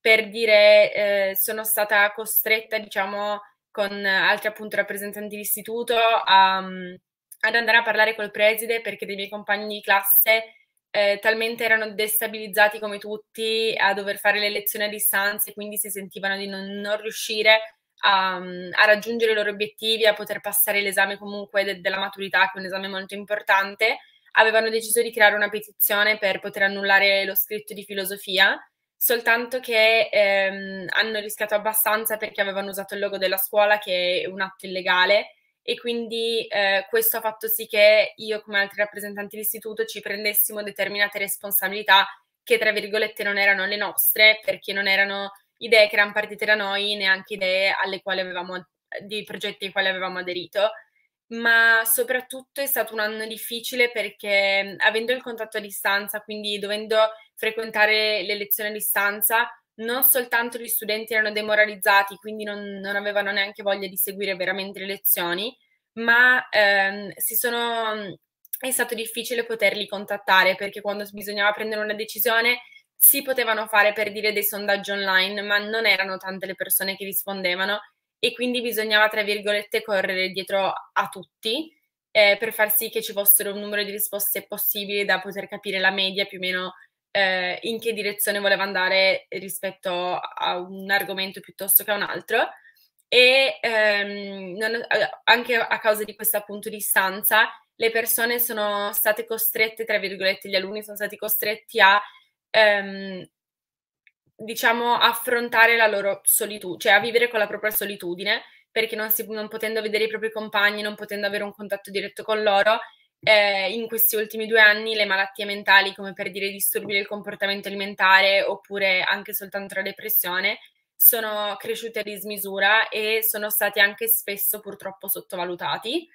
Per dire, eh, sono stata costretta, diciamo, con altri appunto rappresentanti d'istituto a, ad andare a parlare col preside perché dei miei compagni di classe eh, talmente erano destabilizzati come tutti a dover fare le lezioni a distanza e quindi si sentivano di non, non riuscire a, a, raggiungere i loro obiettivi, a poter passare l'esame comunque de, della maturità, che è un esame molto importante. Avevano deciso di creare una petizione per poter annullare lo scritto di filosofia, soltanto che ehm, hanno rischiato abbastanza perché avevano usato il logo della scuola, che è un atto illegale, e quindi eh, questo ha fatto sì che io, come altri rappresentanti dell'istituto, ci prendessimo determinate responsabilità che, tra virgolette, non erano le nostre, perché non erano idee che erano partite da noi, neanche idee alle quali avevamo, di progetti ai quali avevamo aderito. Ma soprattutto è stato un anno difficile perché avendo il contatto a distanza, quindi dovendo frequentare le lezioni a distanza, non soltanto gli studenti erano demoralizzati, quindi non, non avevano neanche voglia di seguire veramente le lezioni, ma ehm, sono, è stato difficile poterli contattare perché quando bisognava prendere una decisione si potevano fare per dire dei sondaggi online, ma non erano tante le persone che rispondevano e quindi bisognava, tra virgolette, correre dietro a tutti eh, per far sì che ci fossero un numero di risposte possibili da poter capire la media più o meno eh, in che direzione voleva andare rispetto a un argomento piuttosto che a un altro. E ehm, non, anche a causa di questa appunto distanza, le persone sono state costrette, tra virgolette, gli alunni sono stati costretti a ehm, diciamo affrontare la loro solitudine, cioè a vivere con la propria solitudine, perché non, si, non potendo vedere i propri compagni, non potendo avere un contatto diretto con loro, eh, in questi ultimi due anni le malattie mentali, come per dire disturbi del comportamento alimentare oppure anche soltanto la depressione, sono cresciute a dismisura e sono stati anche spesso purtroppo sottovalutati.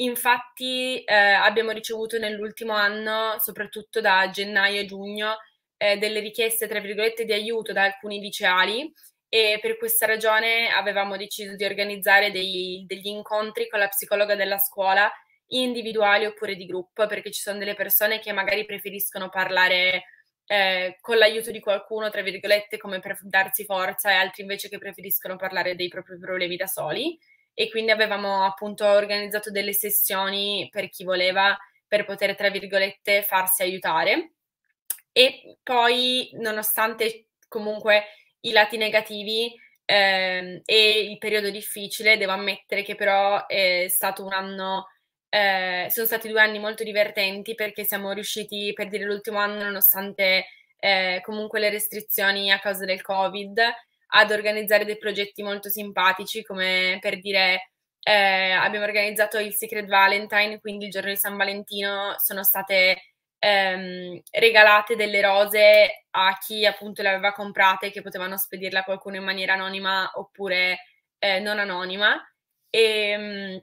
Infatti eh, abbiamo ricevuto nell'ultimo anno, soprattutto da gennaio e giugno, eh, delle richieste, tra virgolette, di aiuto da alcuni liceali e per questa ragione avevamo deciso di organizzare dei, degli incontri con la psicologa della scuola individuali oppure di gruppo, perché ci sono delle persone che magari preferiscono parlare eh, con l'aiuto di qualcuno, tra virgolette, come per darsi forza, e altri invece che preferiscono parlare dei propri problemi da soli. E quindi avevamo appunto organizzato delle sessioni per chi voleva, per poter, tra virgolette, farsi aiutare. E poi, nonostante comunque i lati negativi ehm, e il periodo difficile, devo ammettere che però è stato un anno eh, sono stati due anni molto divertenti perché siamo riusciti, per dire l'ultimo anno, nonostante eh, comunque le restrizioni a causa del Covid, ad organizzare dei progetti molto simpatici, come per dire eh, abbiamo organizzato il Secret Valentine, quindi il giorno di San Valentino sono state ehm, regalate delle rose a chi appunto le aveva comprate, che potevano spedirle a qualcuno in maniera anonima oppure eh, non anonima. E, ehm,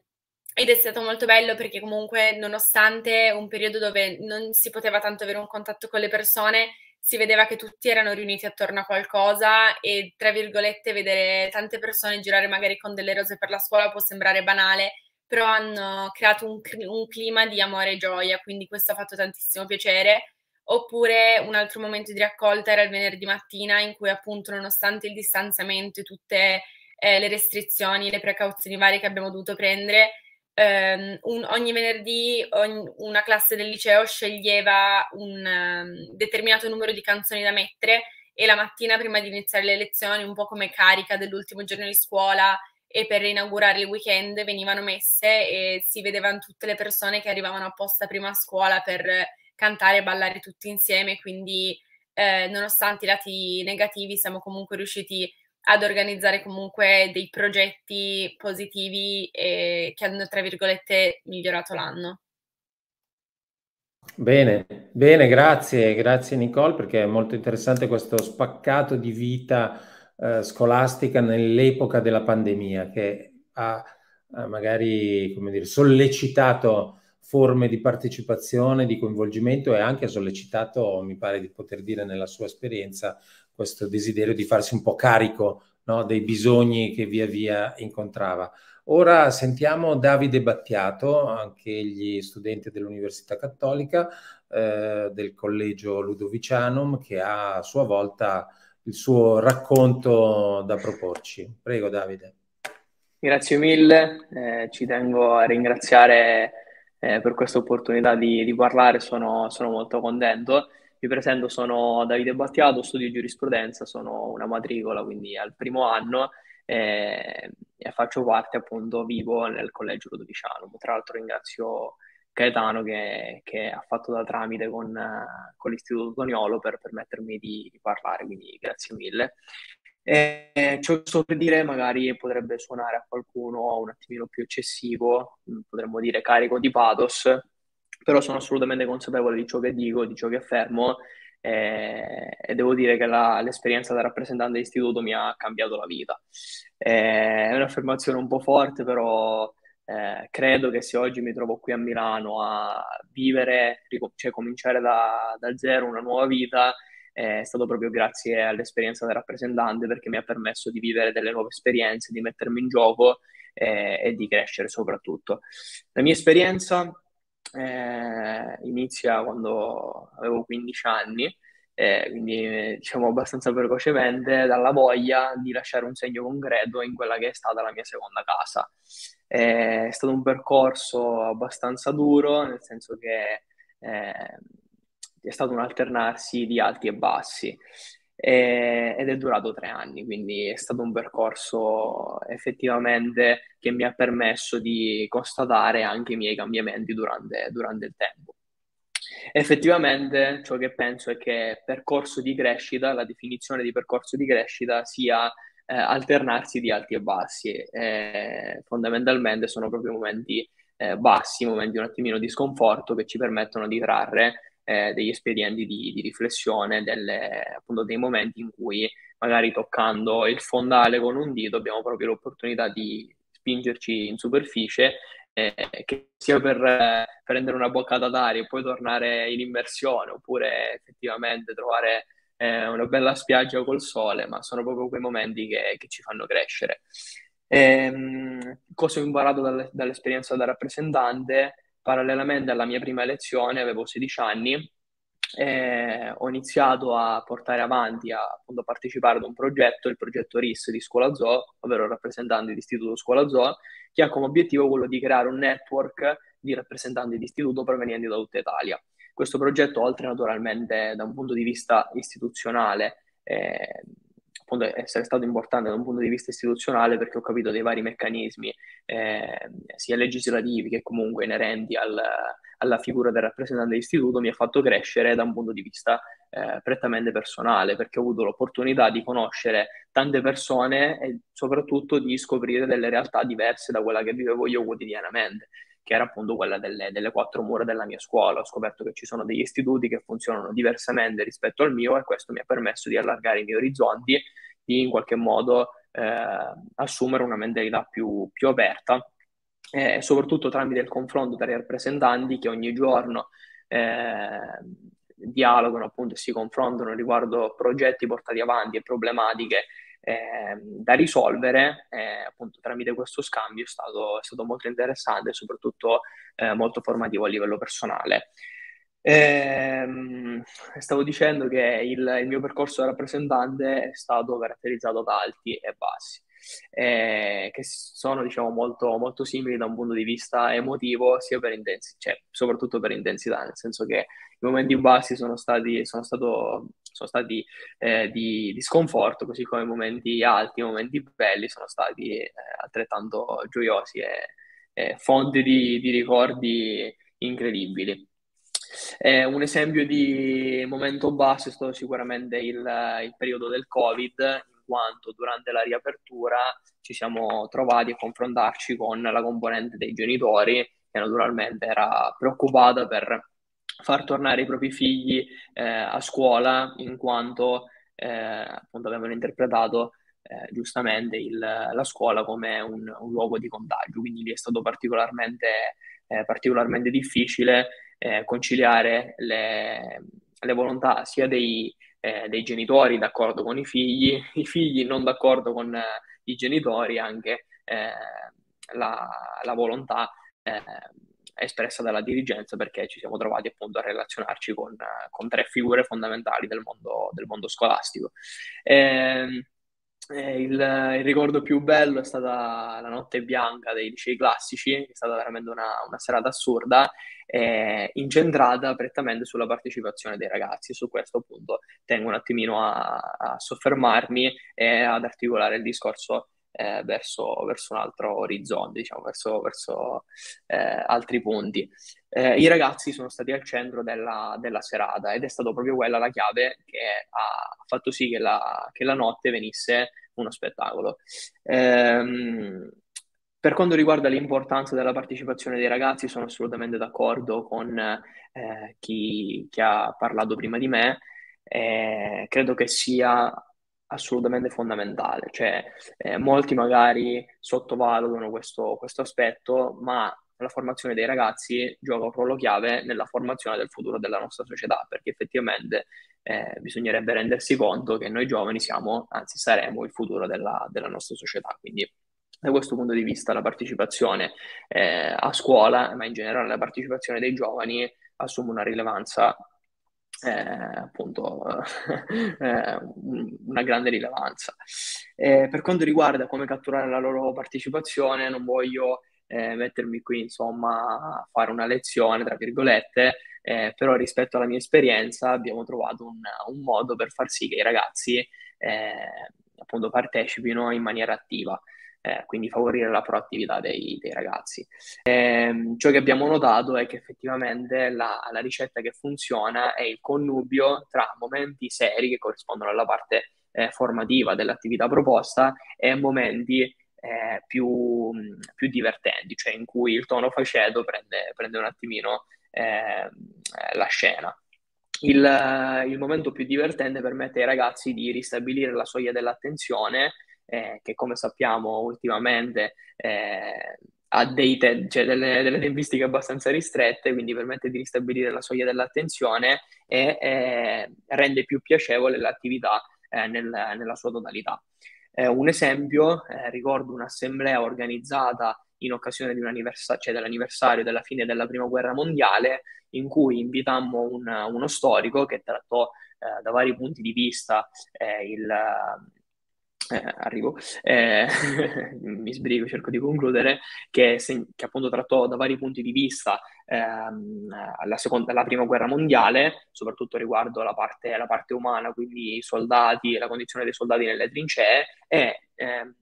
ed è stato molto bello perché comunque nonostante un periodo dove non si poteva tanto avere un contatto con le persone, si vedeva che tutti erano riuniti attorno a qualcosa e tra virgolette vedere tante persone girare magari con delle rose per la scuola può sembrare banale, però hanno creato un, un clima di amore e gioia, quindi questo ha fatto tantissimo piacere. Oppure un altro momento di raccolta era il venerdì mattina in cui appunto nonostante il distanziamento e tutte eh, le restrizioni, le precauzioni varie che abbiamo dovuto prendere, Um, un, ogni venerdì ogni, una classe del liceo sceglieva un um, determinato numero di canzoni da mettere e la mattina prima di iniziare le lezioni, un po' come carica dell'ultimo giorno di scuola e per inaugurare il weekend venivano messe e si vedevano tutte le persone che arrivavano apposta prima a scuola per cantare e ballare tutti insieme, quindi eh, nonostante i lati negativi siamo comunque riusciti ad organizzare comunque dei progetti positivi e che hanno, tra virgolette, migliorato l'anno. Bene, bene, grazie, grazie Nicole perché è molto interessante questo spaccato di vita eh, scolastica nell'epoca della pandemia che ha, ha magari come dire, sollecitato forme di partecipazione, di coinvolgimento e anche sollecitato, mi pare di poter dire nella sua esperienza, questo desiderio di farsi un po' carico no, dei bisogni che via via incontrava. Ora sentiamo Davide Battiato, anche gli studenti dell'Università Cattolica eh, del Collegio Ludovicianum, che ha a sua volta il suo racconto da proporci. Prego Davide. Grazie mille, eh, ci tengo a ringraziare eh, per questa opportunità di, di parlare, sono, sono molto contento. Mi presento, sono Davide Battiato, studio giurisprudenza, sono una matricola, quindi al primo anno eh, e faccio parte appunto, vivo nel collegio Ludoviciano. Tra l'altro ringrazio Gaetano che, che ha fatto da tramite con, con l'Istituto Toniolo per permettermi di, di parlare, quindi grazie mille. Eh, ciò che per dire magari potrebbe suonare a qualcuno un attimino più eccessivo, potremmo dire carico di pathos, però sono assolutamente consapevole di ciò che dico, di ciò che affermo eh, e devo dire che la, l'esperienza da rappresentante di istituto mi ha cambiato la vita. Eh, è un'affermazione un po' forte, però eh, credo che se oggi mi trovo qui a Milano a vivere, cioè cominciare da, da zero una nuova vita, è stato proprio grazie all'esperienza da rappresentante perché mi ha permesso di vivere delle nuove esperienze, di mettermi in gioco eh, e di crescere soprattutto. La mia esperienza eh, inizia quando avevo 15 anni, eh, quindi diciamo abbastanza precocemente, dalla voglia di lasciare un segno concreto in quella che è stata la mia seconda casa. Eh, è stato un percorso abbastanza duro, nel senso che eh, è stato un alternarsi di alti e bassi e, ed è durato tre anni, quindi è stato un percorso effettivamente che mi ha permesso di constatare anche i miei cambiamenti durante, durante il tempo. Effettivamente ciò che penso è che percorso di crescita, la definizione di percorso di crescita sia eh, alternarsi di alti e bassi. Eh, fondamentalmente sono proprio momenti eh, bassi, momenti un attimino di sconforto che ci permettono di trarre eh, degli espedienti di, di riflessione, delle, appunto dei momenti in cui magari toccando il fondale con un dito abbiamo proprio l'opportunità di spingerci in superficie eh, che sia per eh, prendere una boccata d'aria e poi tornare in immersione oppure effettivamente trovare eh, una bella spiaggia col sole, ma sono proprio quei momenti che, che ci fanno crescere. Ehm, cosa ho imparato dalle, dall'esperienza da rappresentante? Parallelamente alla mia prima elezione, avevo 16 anni, eh, ho iniziato a portare avanti, a appunto, partecipare ad un progetto, il progetto RIS di Scuola Zoo, ovvero rappresentanti di Istituto Scuola Zoo, che ha come obiettivo quello di creare un network di rappresentanti di istituto provenienti da tutta Italia. Questo progetto, oltre naturalmente da un punto di vista istituzionale, eh, appunto essere stato importante da un punto di vista istituzionale perché ho capito dei vari meccanismi, eh, sia legislativi che comunque inerenti al, alla figura del rappresentante dell'istituto, mi ha fatto crescere da un punto di vista eh, prettamente personale, perché ho avuto l'opportunità di conoscere tante persone e soprattutto di scoprire delle realtà diverse da quella che vivevo io quotidianamente che era appunto quella delle, delle, quattro mura della mia scuola. Ho scoperto che ci sono degli istituti che funzionano diversamente rispetto al mio e questo mi ha permesso di allargare i miei orizzonti, di in qualche modo eh, assumere una mentalità più, più aperta e soprattutto tramite il confronto tra i rappresentanti che ogni giorno eh, dialogano appunto e si confrontano riguardo progetti portati avanti e problematiche eh, da risolvere eh, appunto tramite questo scambio è stato, è stato molto interessante e soprattutto eh, molto formativo a livello personale. Ehm, stavo dicendo che il, il, mio percorso da rappresentante è stato caratterizzato da alti e bassi, eh, che sono diciamo molto, molto simili da un punto di vista emotivo, sia per intensità, cioè soprattutto per intensità, nel senso che i momenti bassi sono stati, sono stato, sono stati eh, di, di, sconforto, così come momenti alti, momenti belli sono stati eh, altrettanto gioiosi e, e fonte di, di, ricordi incredibili. Eh, un esempio di momento basso è stato sicuramente il, il periodo del Covid, in quanto durante la riapertura ci siamo trovati a confrontarci con la componente dei genitori che naturalmente era preoccupata per far tornare i propri figli eh, a scuola in quanto eh, appunto avevano interpretato eh, giustamente il, la scuola come un, un, luogo di contagio, quindi lì è stato particolarmente, eh, particolarmente difficile eh, conciliare le, le, volontà sia dei, eh, dei, genitori d'accordo con i figli, i figli non d'accordo con i genitori, anche la, la, volontà espressa dalla dirigenza perché ci siamo trovati appunto a relazionarci con, con tre figure fondamentali del mondo, del mondo scolastico. E, ehm, eh, il, il, ricordo più bello è stata la notte bianca dei licei classici, è stata veramente una, una serata assurda, eh, incentrata prettamente sulla partecipazione dei ragazzi. Su questo appunto tengo un attimino a, a soffermarmi e ad articolare il discorso eh, verso, verso, un altro orizzonte, diciamo, verso, verso eh, altri punti. Eh, I ragazzi sono stati al centro della, della, serata ed è stata proprio quella la chiave che ha fatto sì che la, che la notte venisse uno spettacolo. Ehm, per quanto riguarda l'importanza della partecipazione dei ragazzi, sono assolutamente d'accordo con eh, chi, chi, ha parlato prima di me. Eh, credo che sia assolutamente fondamentale. Cioè, eh, molti magari sottovalutano questo, questo aspetto, ma la formazione dei ragazzi gioca un ruolo chiave nella formazione del futuro della nostra società, perché effettivamente eh, bisognerebbe rendersi conto che noi giovani siamo, anzi saremo il futuro della, della nostra società. Quindi da questo punto di vista la partecipazione eh, a scuola, ma in generale la partecipazione dei giovani assume una rilevanza eh, appunto eh, una grande rilevanza. Eh, per quanto riguarda come catturare la loro partecipazione, non voglio eh, mettermi qui insomma a fare una lezione, tra virgolette, eh, però rispetto alla mia esperienza abbiamo trovato un, un modo per far sì che i ragazzi eh, appunto partecipino in maniera attiva eh, quindi favorire la proattività dei, dei ragazzi. Eh, ciò che abbiamo notato è che effettivamente la, la, ricetta che funziona è il connubio tra momenti seri che corrispondono alla parte eh, formativa dell'attività proposta e momenti eh, più, più, divertenti, cioè in cui il tono faceto prende, prende un attimino ehm, la scena. Il, il, momento più divertente permette ai ragazzi di ristabilire la soglia dell'attenzione eh, che come sappiamo ultimamente eh, ha te- cioè delle, delle, tempistiche abbastanza ristrette, quindi permette di ristabilire la soglia dell'attenzione e eh, rende più piacevole l'attività eh, nel, nella sua totalità. Eh, un esempio, eh, ricordo un'assemblea organizzata in occasione cioè dell'anniversario della fine della Prima Guerra Mondiale, in cui invitammo un, uno storico che trattò eh, da vari punti di vista eh, il, eh, arrivo, eh, mi sbrigo, cerco di concludere, che, se, che, appunto trattò da vari punti di vista ehm, la, seconda, la prima guerra mondiale, soprattutto riguardo la parte, la parte umana, quindi i soldati, la condizione dei soldati nelle trincee, e ehm,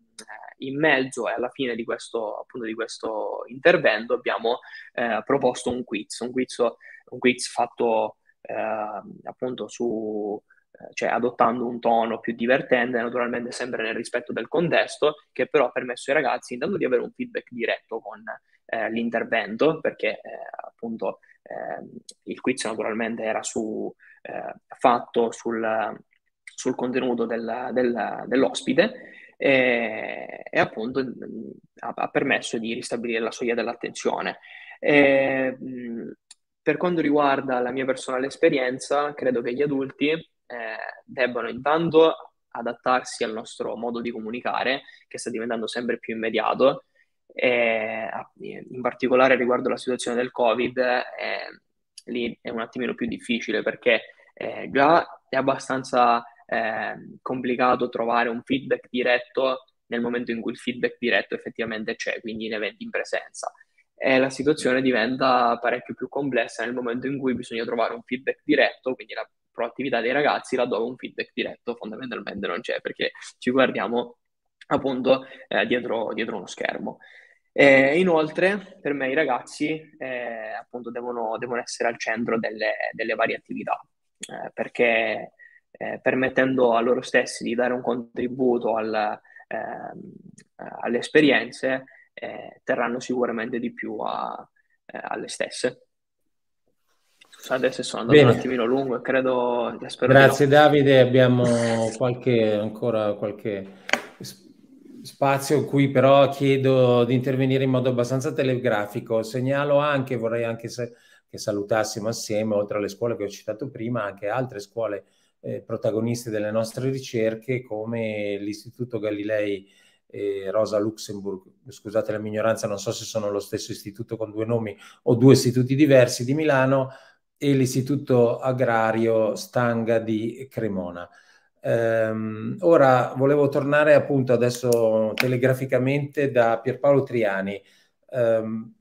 in mezzo e alla fine di questo, appunto, di questo intervento abbiamo eh, proposto un quiz, un quiz, un quiz fatto ehm, appunto su cioè adottando un tono più divertente, naturalmente sempre nel rispetto del contesto, che però ha permesso ai ragazzi intanto di avere un feedback diretto con eh, l'intervento, perché eh, appunto eh, il quiz naturalmente era su, eh, fatto sul, sul contenuto del, del, dell'ospite e, e appunto mh, ha, ha, permesso di ristabilire la soglia dell'attenzione. E, mh, per quanto riguarda la mia personale esperienza, credo che gli adulti eh, debbano intanto adattarsi al nostro modo di comunicare, che sta diventando sempre più immediato. E, in particolare riguardo la situazione del Covid, eh, lì è un attimino più difficile perché eh, già è abbastanza eh, complicato trovare un feedback diretto nel momento in cui il feedback diretto effettivamente c'è, quindi in eventi in presenza. E la situazione diventa parecchio più complessa nel momento in cui bisogna trovare un feedback diretto, quindi la proattività dei ragazzi laddove un feedback diretto fondamentalmente non c'è perché ci guardiamo appunto eh, dietro, dietro, uno schermo. E inoltre, per me i ragazzi eh, appunto devono, devono, essere al centro delle, delle varie attività eh, perché eh, permettendo a loro stessi di dare un contributo al, ehm, alle esperienze eh, terranno sicuramente di più a, eh, alle stesse. Se sono andato Bene. un attimino lungo e credo... Grazie Davide, abbiamo qualche, ancora qualche spazio qui però chiedo di intervenire in modo abbastanza telegrafico. Segnalo anche, vorrei anche se, che salutassimo assieme, oltre alle scuole che ho citato prima, anche altre scuole eh, protagoniste delle nostre ricerche come l'Istituto Galilei e Rosa Luxemburg, scusate la mia ignoranza, non so se sono lo stesso istituto con due nomi o due istituti diversi di Milano, e l'Istituto Agrario Stanga di Cremona. Um, ora volevo tornare appunto adesso telegraficamente da Pierpaolo Triani. Um,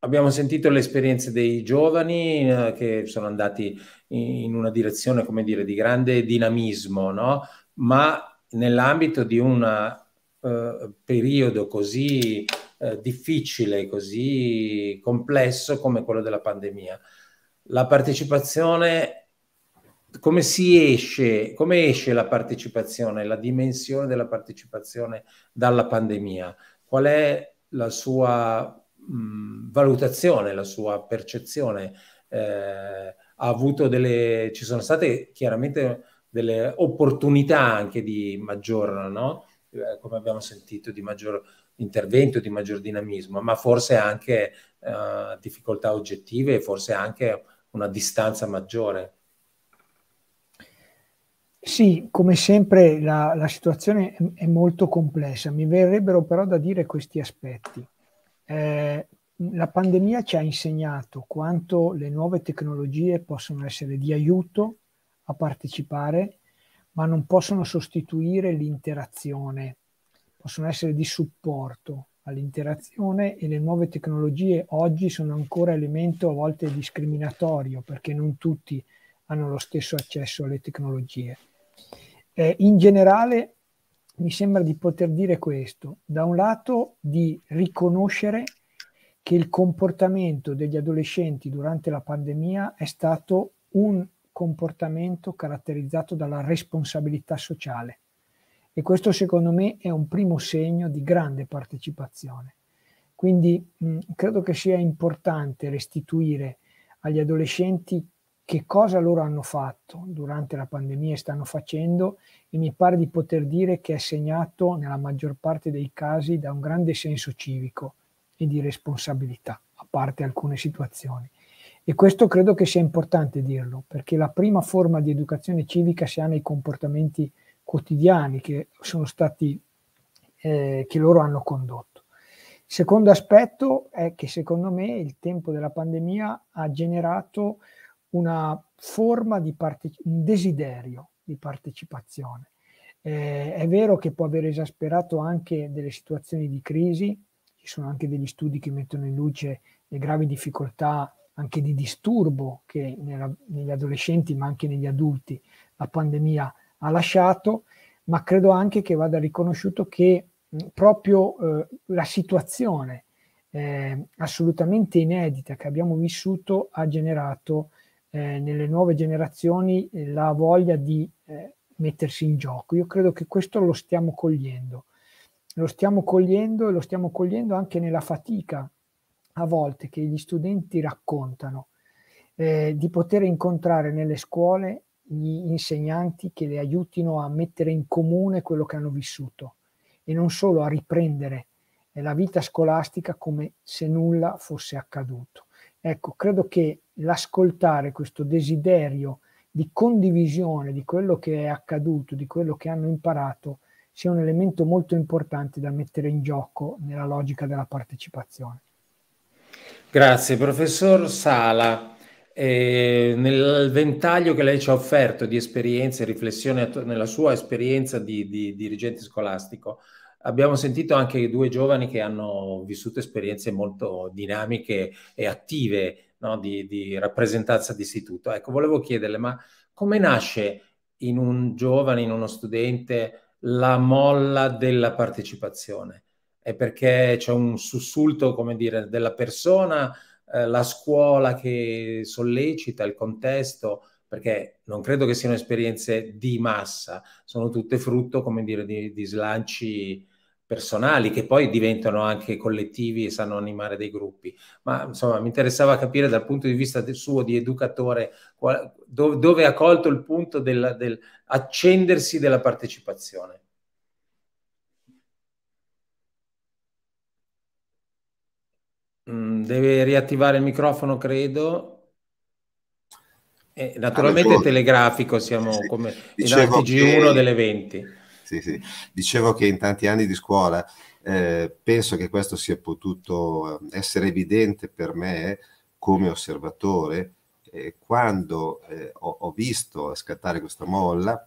abbiamo sentito le esperienze dei giovani uh, che sono andati in, una direzione, come dire, di grande dinamismo, no? ma nell'ambito di un uh, periodo così uh, difficile, così complesso come quello della pandemia la partecipazione, come si esce, come esce la partecipazione, la dimensione della partecipazione dalla pandemia? Qual è la sua mh, valutazione, la sua percezione? Eh, ha avuto delle, ci sono state chiaramente delle opportunità anche di maggior, no? eh, come abbiamo sentito, di maggior intervento, di maggior dinamismo, ma forse anche eh, difficoltà oggettive, forse anche una distanza maggiore. Sì, come sempre la, la situazione è, molto complessa, mi verrebbero però da dire questi aspetti. Eh, la pandemia ci ha insegnato quanto le nuove tecnologie possono essere di aiuto a partecipare, ma non possono sostituire l'interazione, possono essere di supporto all'interazione e le nuove tecnologie oggi sono ancora elemento a volte discriminatorio perché non tutti hanno lo stesso accesso alle tecnologie. Eh, in generale mi sembra di poter dire questo, da un lato di riconoscere che il comportamento degli adolescenti durante la pandemia è stato un comportamento caratterizzato dalla responsabilità sociale e questo secondo me è un primo segno di grande partecipazione. Quindi mh, credo che sia importante restituire agli adolescenti che cosa loro hanno fatto durante la pandemia e stanno facendo e mi pare di poter dire che è segnato nella maggior parte dei casi da un grande senso civico e di responsabilità, a parte alcune situazioni. E questo credo che sia importante dirlo, perché la prima forma di educazione civica si ha nei comportamenti quotidiani che sono stati, eh, che loro hanno condotto. Secondo aspetto è che secondo me il tempo della pandemia ha generato una forma di parteci- un desiderio di partecipazione. Eh, è vero che può aver esasperato anche delle situazioni di crisi, ci sono anche degli studi che mettono in luce le gravi difficoltà anche di disturbo che nella, negli adolescenti ma anche negli adulti la pandemia ha lasciato, ma credo anche che vada riconosciuto che proprio eh, la situazione eh, assolutamente inedita che abbiamo vissuto ha generato eh, nelle nuove generazioni la voglia di eh, mettersi in gioco. Io credo che questo lo stiamo cogliendo lo stiamo cogliendo e lo stiamo cogliendo anche nella fatica a volte che gli studenti raccontano eh, di poter incontrare nelle scuole gli insegnanti che le aiutino a mettere in comune quello che hanno vissuto e non solo a riprendere eh, la vita scolastica come se nulla fosse accaduto. Ecco, credo che l'ascoltare questo desiderio di condivisione di quello che è accaduto, di quello che hanno imparato, sia un elemento molto importante da mettere in gioco nella logica della partecipazione. Grazie, professor Sala. Eh, nel ventaglio che lei ci ha offerto di esperienze e riflessioni nella sua esperienza di, di, dirigente scolastico, abbiamo sentito anche due giovani che hanno vissuto esperienze molto dinamiche e attive no, di, di rappresentanza d'istituto. Ecco, volevo chiederle, ma come nasce in un giovane, in uno studente, la molla della partecipazione. È perché c'è un sussulto, come dire, della persona, eh, la scuola che sollecita, il contesto, perché non credo che siano esperienze di massa, sono tutte frutto, come dire, di, di slanci personali che poi diventano anche collettivi e sanno animare dei gruppi. Ma insomma, mi interessava capire dal punto di vista del suo di educatore qual, dove, dove, ha colto il punto del, del accendersi della partecipazione. Mm, deve riattivare il microfono, credo. E naturalmente ah, telegrafico, siamo sì, come in TG1 che... delle 20 sì, sì. Dicevo che in tanti anni di scuola eh, penso che questo sia potuto eh, essere evidente per me come osservatore eh, quando eh, ho, ho, visto scattare questa molla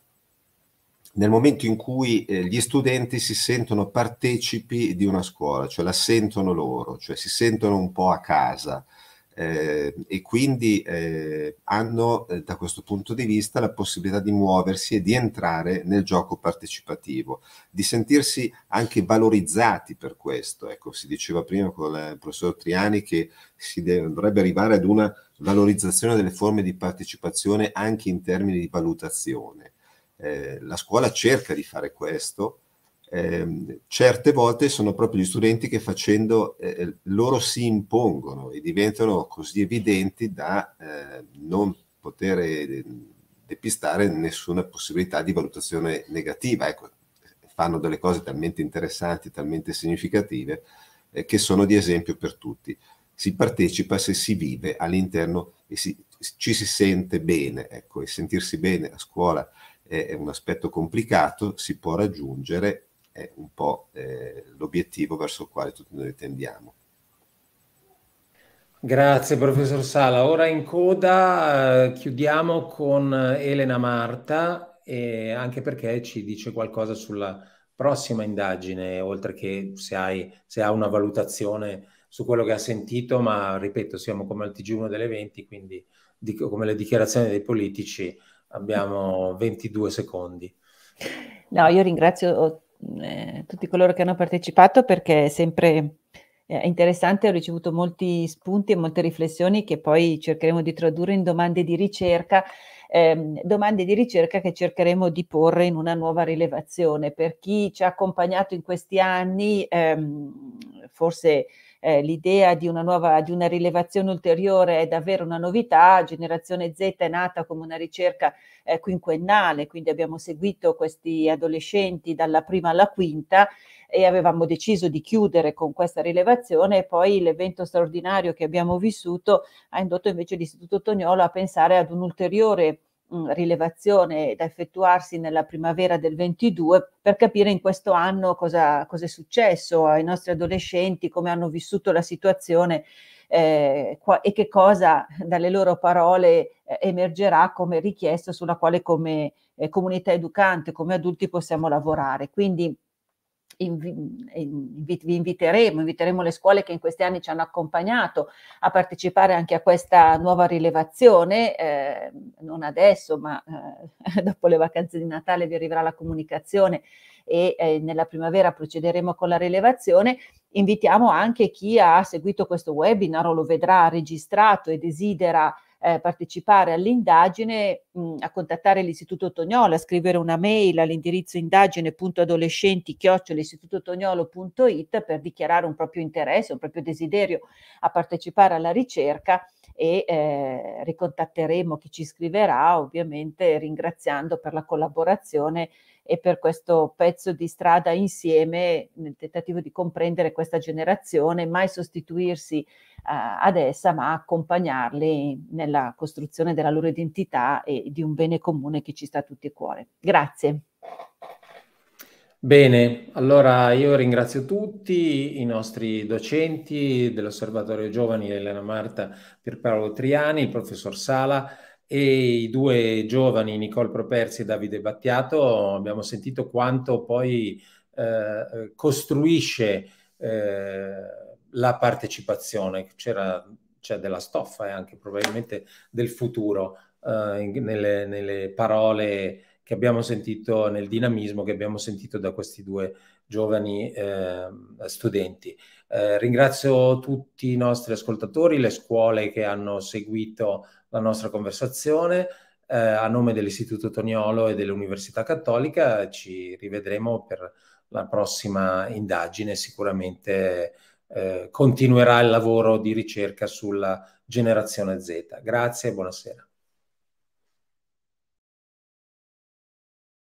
nel momento in cui eh, gli studenti si sentono partecipi di una scuola, cioè la sentono loro, cioè si sentono un po' a casa eh, e quindi eh, hanno eh, da questo punto di vista la possibilità di muoversi e di entrare nel gioco partecipativo, di sentirsi anche valorizzati per questo. Ecco, si diceva prima con il professor Triani che si deve, dovrebbe arrivare ad una valorizzazione delle forme di partecipazione anche in termini di valutazione. Eh, la scuola cerca di fare questo, eh, certe volte sono proprio gli studenti che facendo eh, loro si impongono e diventano così evidenti da eh, non poter eh, depistare nessuna possibilità di valutazione negativa. Ecco, fanno delle cose talmente interessanti, talmente significative, eh, che sono di esempio per tutti. Si partecipa se si vive all'interno e si, ci si sente bene, ecco, e sentirsi bene a scuola è un aspetto complicato, si può raggiungere è un po' eh, l'obiettivo verso il quale tutti noi tendiamo. Grazie professor Sala. Ora in coda eh, chiudiamo con Elena Marta, e anche perché ci dice qualcosa sulla prossima indagine, oltre che se, hai, se ha una valutazione su quello che ha sentito, ma ripeto, siamo come al TG1 delle 20, quindi dico, come le dichiarazioni dei politici abbiamo 22 secondi. No, io ringrazio eh, tutti coloro che hanno partecipato perché è sempre è interessante, ho ricevuto molti spunti e molte riflessioni che poi cercheremo di tradurre in domande di ricerca, ehm, domande di ricerca che cercheremo di porre in una nuova rilevazione. Per chi ci ha accompagnato in questi anni, ehm, forse eh, l'idea di una nuova, di una rilevazione ulteriore è davvero una novità. Generazione Z è nata come una ricerca eh, quinquennale, quindi abbiamo seguito questi adolescenti dalla prima alla quinta e avevamo deciso di chiudere con questa rilevazione e poi l'evento straordinario che abbiamo vissuto ha indotto invece l'Istituto Tognolo a pensare ad un'ulteriore mh, rilevazione da effettuarsi nella primavera del 22 per capire in questo anno cosa, cosa è successo ai nostri adolescenti, come hanno vissuto la situazione eh, qua, e che cosa dalle loro parole eh, emergerà come richiesta sulla quale come eh, comunità educante, come adulti possiamo lavorare. Quindi vi inviteremo, inviteremo le scuole che in questi anni ci hanno accompagnato a partecipare anche a questa nuova rilevazione, eh, non adesso, ma eh, dopo le vacanze di Natale vi arriverà la comunicazione e eh, nella primavera procederemo con la rilevazione. Invitiamo anche chi ha seguito questo webinar o lo vedrà registrato e desidera eh, partecipare all'indagine, mh, a contattare l'Istituto Tognolo, a scrivere una mail all'indirizzo indagine.adolescenti-istitutotognolo.it per dichiarare un proprio interesse, un proprio desiderio a partecipare alla ricerca e eh, ricontatteremo chi ci scriverà, ovviamente ringraziando per la collaborazione e per questo pezzo di strada insieme nel tentativo di comprendere questa generazione, mai sostituirsi uh, ad essa, ma accompagnarli nella costruzione della loro identità e di un bene comune che ci sta a tutti a cuore. Grazie. Bene, allora io ringrazio tutti i nostri docenti dell'Osservatorio Giovani, Elena Marta, Pierpaolo Triani, il professor Sala, e i due giovani, Nicole Properzi e Davide Battiato, abbiamo sentito quanto poi eh, costruisce eh, la partecipazione, c'era, c'è della stoffa e anche probabilmente del futuro eh, nelle, nelle parole che abbiamo sentito, nel dinamismo che abbiamo sentito da questi due giovani eh, studenti. Eh, ringrazio tutti i nostri ascoltatori, le scuole che hanno seguito la nostra conversazione. Eh, a nome dell'Istituto Toniolo e dell'Università Cattolica ci rivedremo per la prossima indagine. Sicuramente eh, continuerà il lavoro di ricerca sulla generazione Z. Grazie e buonasera.